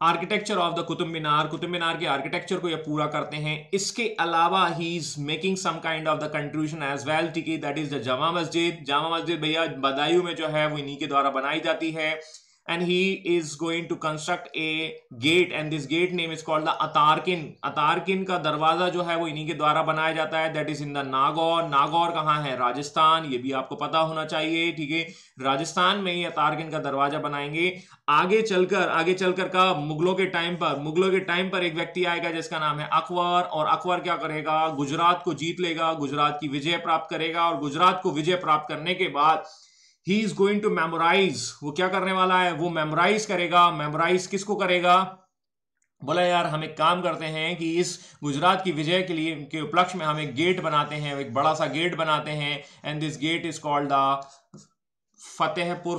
architecture of the Qutub Minar Qutub Minar के आर्किटेक्चर को ये पूरा करते हैं। इसके अलावा he is making some kind of the contribution as well टिकी that is the Jama Masjid Jama Masjid भैया, बदायूं में जो है, वो इन्हीं के द्वारा बनाई जाती है। And he is going to construct a gate, and this gate name is called the atarkin. Atarkin का दरवाज़ा जो है वो इन्हीं के द्वारा बनाया जाता है। That is in the Nagaur Nagaur कहाँ है? राजस्थान। ये भी आपको पता होना चाहिए, ठीक है? राजस्थान में ही अतारकिन का दरवाज़ा बनाएँगे। आगे चलकर आगे चलकर का मुगलों के टाइम पर, मुगलों के टाइम पर एक व्यक्ति आएगा जिसका नाम है अकबर, और अकबर क्या करेगा? गुजरात को जीत लेगा। गुजरात की विजय प्राप्त करेगा, और गुजरात को विजय प्राप्त करने के बाद he is going to memorize वो क्या करने वाला है? वो मेमोराइज करेगा। मेमोराइज किसको करेगा? बोला, यार, हम एक काम करते हैं कि इस गुजरात की विजय के लिए, के उपलक्ष्य में हम एक गेट बनाते हैं, एक बड़ा सा गेट बनाते हैं and this gate is called the Fatehpur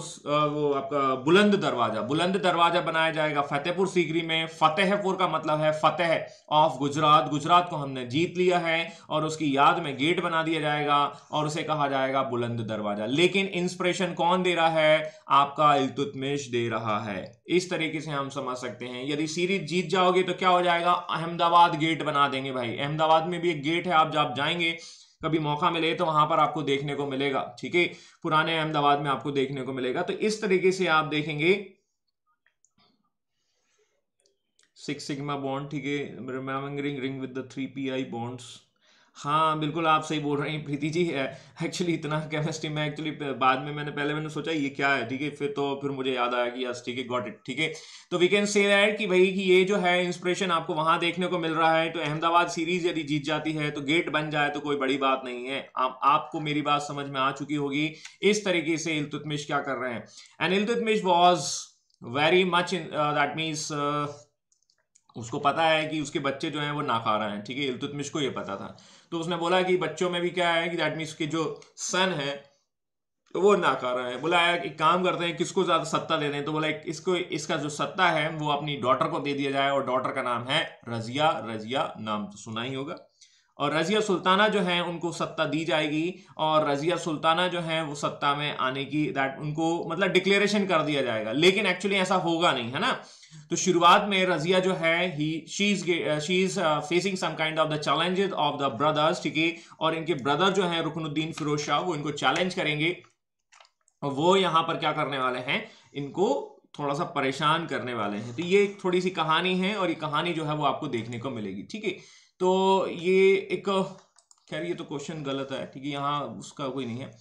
वो आपका बुलंद दरवाज़ा बुलंद दरवाज़ा बनाया जाएगा फतेहपुर सीकरी में। फतेहपुर का मतलब है फतेह ऑफ़ गुजरात। गुजरात को हमने जीत लिया है और उसकी याद में गेट बना दिया जाएगा और उसे कहा जाएगा बुलंद दरवाज़ा। लेकिन इंस्पिरेशन कौन दे रहा है? आपका इल्तुतमिश दे रहा है। इस तरीके से हम समझ सकते हैं। यदि सीरीज़ जीत जाओगे तो क्या हो जाएगा? अहमदाबाद गेट बना देंगे भाई। अहमदाबाद में भी एक गेट है, आप जब जाएँगे कभी मौका मिले तो वहाँ पर आपको देखने को मिलेगा, ठीक है? पुराने अहमदाबाद में आपको देखने को मिलेगा। तो इस तरीके से आप देखेंगे सिक्स सिग्मा बॉन्ड ठीक है? Remembering ring with the three pi bonds हाँ बिल्कुल आप सही बोल रहे हैं। प्रीति जी एक्चुअली इतना केमिस्ट्री में एक्चुअली बाद में मैंने पहले मैंने सोचा ये क्या है? ठीक है फिर तो फिर मुझे याद आया कि यस ठीक है गॉट इट ठीक है। तो वी कैन से दैट कि भाई कि ये जो है इंस्पिरेशन आपको वहाँ देखने को मिल रहा है। तो अहमदाबाद सीरीज़ यदि जीत जाती है तो गेट बन जाए तो कोई बड़ी बात नहीं है। आप, आपको मेरी बात समझ में आ चुकी होगी। इस तरीके से इलतुतमिश क्या कर रहे हैं? And Iltutmish was very much that means उसको पता है कि उसके बच्चे जो हैं वो नाकारा हैं ठीक है? इलतुतमिश को ये पता था। तो उसने बोला कि बच्चों में भी क्या है कि दैट मीन्स के जो सन है तो वो नाकारा है। बोला, एक काम करते हैं, किसको ज़्यादा सत्ता दे दें तो बोला इसको, इसका जो सत्ता है, वो अपनी डॉटर को दे दिया जाए, और डॉटर का नाम है रजिया रजिया नाम तो सुना ही होगा। और रजिया सुल्ताना जो है, उनको सत्ता दी जाएगी, और रजिया सुल्ताना जो है, वो सत्ता में आने की दैट उनको मतलब डिक्लेरेशन कर दिया जाएगा। लेकिन एक्चुअली ऐसा होगा नहीं, है ना? तो शुरुआत में रजिया जो है ही she she is facing some kind of the challenges of the brothers ठीक है? और इनके ब्रदर जो है, रुकनुद्दीन फिरोज शाह, वो इनको चैलेंज करेंगे। और वो यहाँ पर क्या करने वाले हैं? इनको थोड़ा सा परेशान करने वाले हैं। तो ये थोड़ी सी कहानी है और ये कहानी जो है, वो आपको देखने को मिलेगी, ठीक है? तो ये एक, खैर, ये तो क्वेश्चन गलत है, ठीक है? यहाँ उसका कोई नहीं है।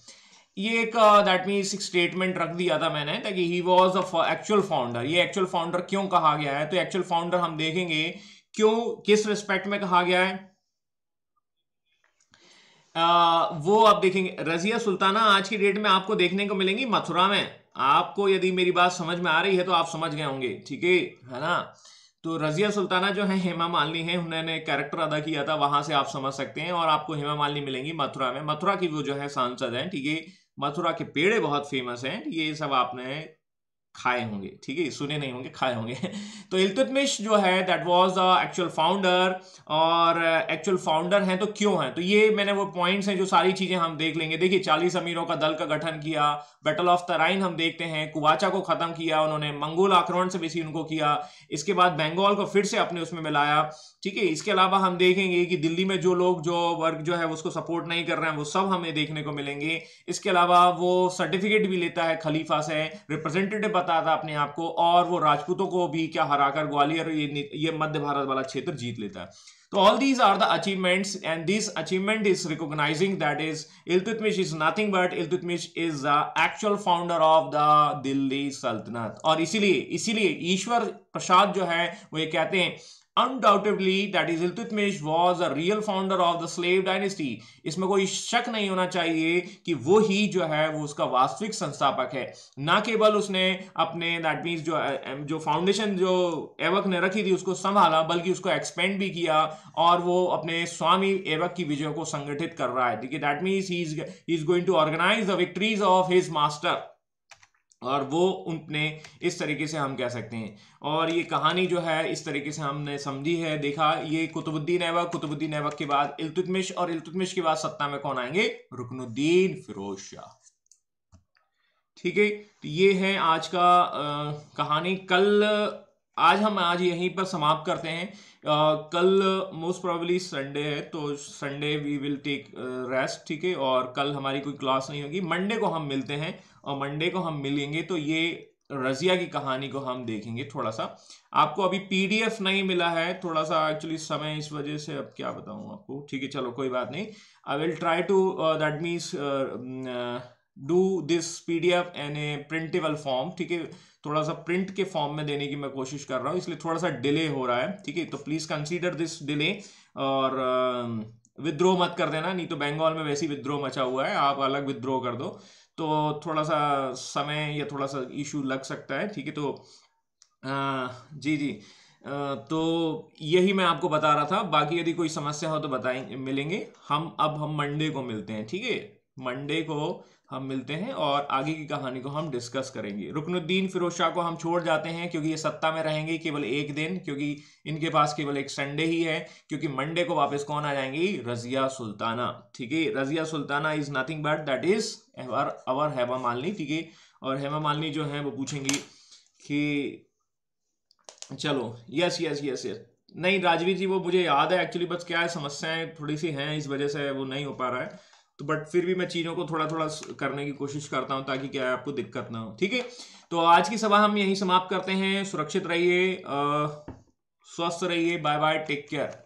ये एक दैट मीन्स एक स्टेटमेंट रख दिया था मैंने ताकि he was a actual founder ये एक्चुअल फाउंडर क्यों कहा गया है? तो एक्चुअल फाउंडर हम देखेंगे क्यों किस रिस्पेक्ट में कहा गया है? आ, वो आप देखेंगे रजिया सुल्ताना आज की डेट में आपको देखने को मिलेंगी मथुरा में। आपको यदि मेरी बात समझ में आ रही है तो आप समझ गए होंगे ठीक है? है ना? तो रजिया सुल्ताना जो है हेमा मालिनी है उन्होंने कैरेक्टर अदा किया था वहाँ से आप समझ सकते हैं और आपको हेमा मालिनी मिलेंगी मथुरा में। मथुरा की वो जो है सांसद है ठीक है? मथुरा के पेड़े बहुत फ़ेमस हैं। ये सब आपने खाए होंगे, ठीक है? सुने नहीं होंगे, खाए होंगे। तो इल्तुतमिश जो है that was the actual founder और एक्चुअल फाउंडर हैं तो क्यों हैं? तो ये मैंने वो पॉइंट्स हैं जो सारी चीज़ें हम देख लेंगे। देखिए, चालीस अमीरों का दल का गठन किया बैटल ऑफ़ तराइन हम देखते हैं, कुवाचा को खत्म किया, उन्होंने मंगोल आक्रमण से बेसी उनको किया, इसके बाद बंगाल को फिर से अपने उसमें मिलाया, ठीक है? इसके अलावा हम देखेंगे कि दिल्ली में जो लोग, जो वर्ग जो है उसको सपोर्ट नहीं कर रहे हैं, वो सब हमें देखने को मिलेंगे। इसके अलावा वो सर्टिफिकेट भी लेता है, खलीफा से रिप्रेजेंटेटिव बताया था अपने आप को और वो राजपूतों को भी क्या हराकर ग्वालियर ये, ये मध्य भारत वाला क्षेत्र जीत लेता है। तो all these are the achievements and this achievement is recognizing that is Iltutmish is nothing but Iltutmish is the actual founder of the Delhi सल्तनत और इसीलिए इसीलिए ईश्वर प्रसाद जो है वो ये कहते हैं undoubtedly that is Iltutmish was a real founder of the slave dynasty. इसमें कोई शक नहीं होना चाहिए कि वो ही जो है, वो उसका वास्तविक संस्थापक है। ना केवल उसने अपने दैट मीन्स जो जो फाउंडेशन जो एवक ने रखी थी, उसको संभाला, बल्कि उसको एक्सपेंड भी किया और वो अपने स्वामी एवक की विजयों को संगठित कर रहा है। ठीक that means he is going to organize the victories of his master और वो उनने इस तरीके से हम कह सकते हैं। और ये कहानी जो है इस तरीके से हमने समझी है देखा। ये कुतुबुद्दीन ऐबक कुतुबुद्दीन ऐबक के बाद इल्तुतमिश और इल्तुतमिश के बाद सत्ता में कौन आएँगे? रुकनुद्दीन फिरोज शाह। ठीक है तो ये है आज का आ, कहानी। कल आज हम आज यहीं पर समाप्त करते हैं। आ, कल मोस्ट प्रोबेबली संडे है तो Sunday we will take rest ठीक है? और कल हमारी कोई क्लास नहीं होगी। मंडे को हम मिलते हैं। और मंडे को हम मिलेंगे तो ये रजिया की कहानी को हम देखेंगे थोड़ा सा। आपको अभी पीडीएफ नहीं मिला है थोड़ा सा एक्चुअली समय इस वजह से अब क्या बताऊँ आपको। ठीक है चलो कोई बात नहीं। I will try to that means do this PDF in a printable form ठीक है? थोड़ा सा प्रिंट के फॉर्म में देने की मैं कोशिश कर रहा हूँ इसलिए थोड़ा सा डिले हो रहा है ठीक है? तो प्लीज़ कंसीडर दिस डिले और विद्रोह uh, मत कर देना नहीं तो बंगाल में वैसे ही विद्रोह मचा हुआ है आप अलग विद्रोह कर दो। तो थोड़ा सा समय या थोड़ा सा इशू लग सकता है ठीक है? तो आ, जी जी। आ, तो यही मैं आपको बता रहा था। बाकी यदि कोई समस्या हो तो बताएँगे मिलेंगे। हम अब हम मंडे को मिलते हैं ठीक है? मंडे को हम मिलते हैं और आगे की कहानी को हम डिस्कस करेंगे। रुकनुद्दीन फिरोज शाह को हम छोड़ जाते हैं क्योंकि ये सत्ता में रहेंगे केवल एक दिन, क्योंकि इनके पास केवल एक संडे ही है, क्योंकि मंडे को वापस कौन आ जाएँगी? रजिया सुल्ताना। ठीक है, Razia Sultana is nothing but that is our our Hema Malini ठीक है? और हेमा मालिनी जो है वो पूछेंगी कि, चलो यस यस यस यस नहीं, राजवीर जी, वो मुझे याद है एक्चुअली बस क्या है समस्याएँ थोड़ी सी हैं, इस वजह से वो नहीं हो पा रहा है। तो बट फिर भी मैं चीज़ों को थोड़ा थोड़ा करने की कोशिश करता हूँ ताकि क्या आपको दिक्कत ना हो, ठीक है? तो आज की सभा हम यहीं समाप्त करते हैं। सुरक्षित रहिए स्वस्थ रहिए बाय बाय टेक केयर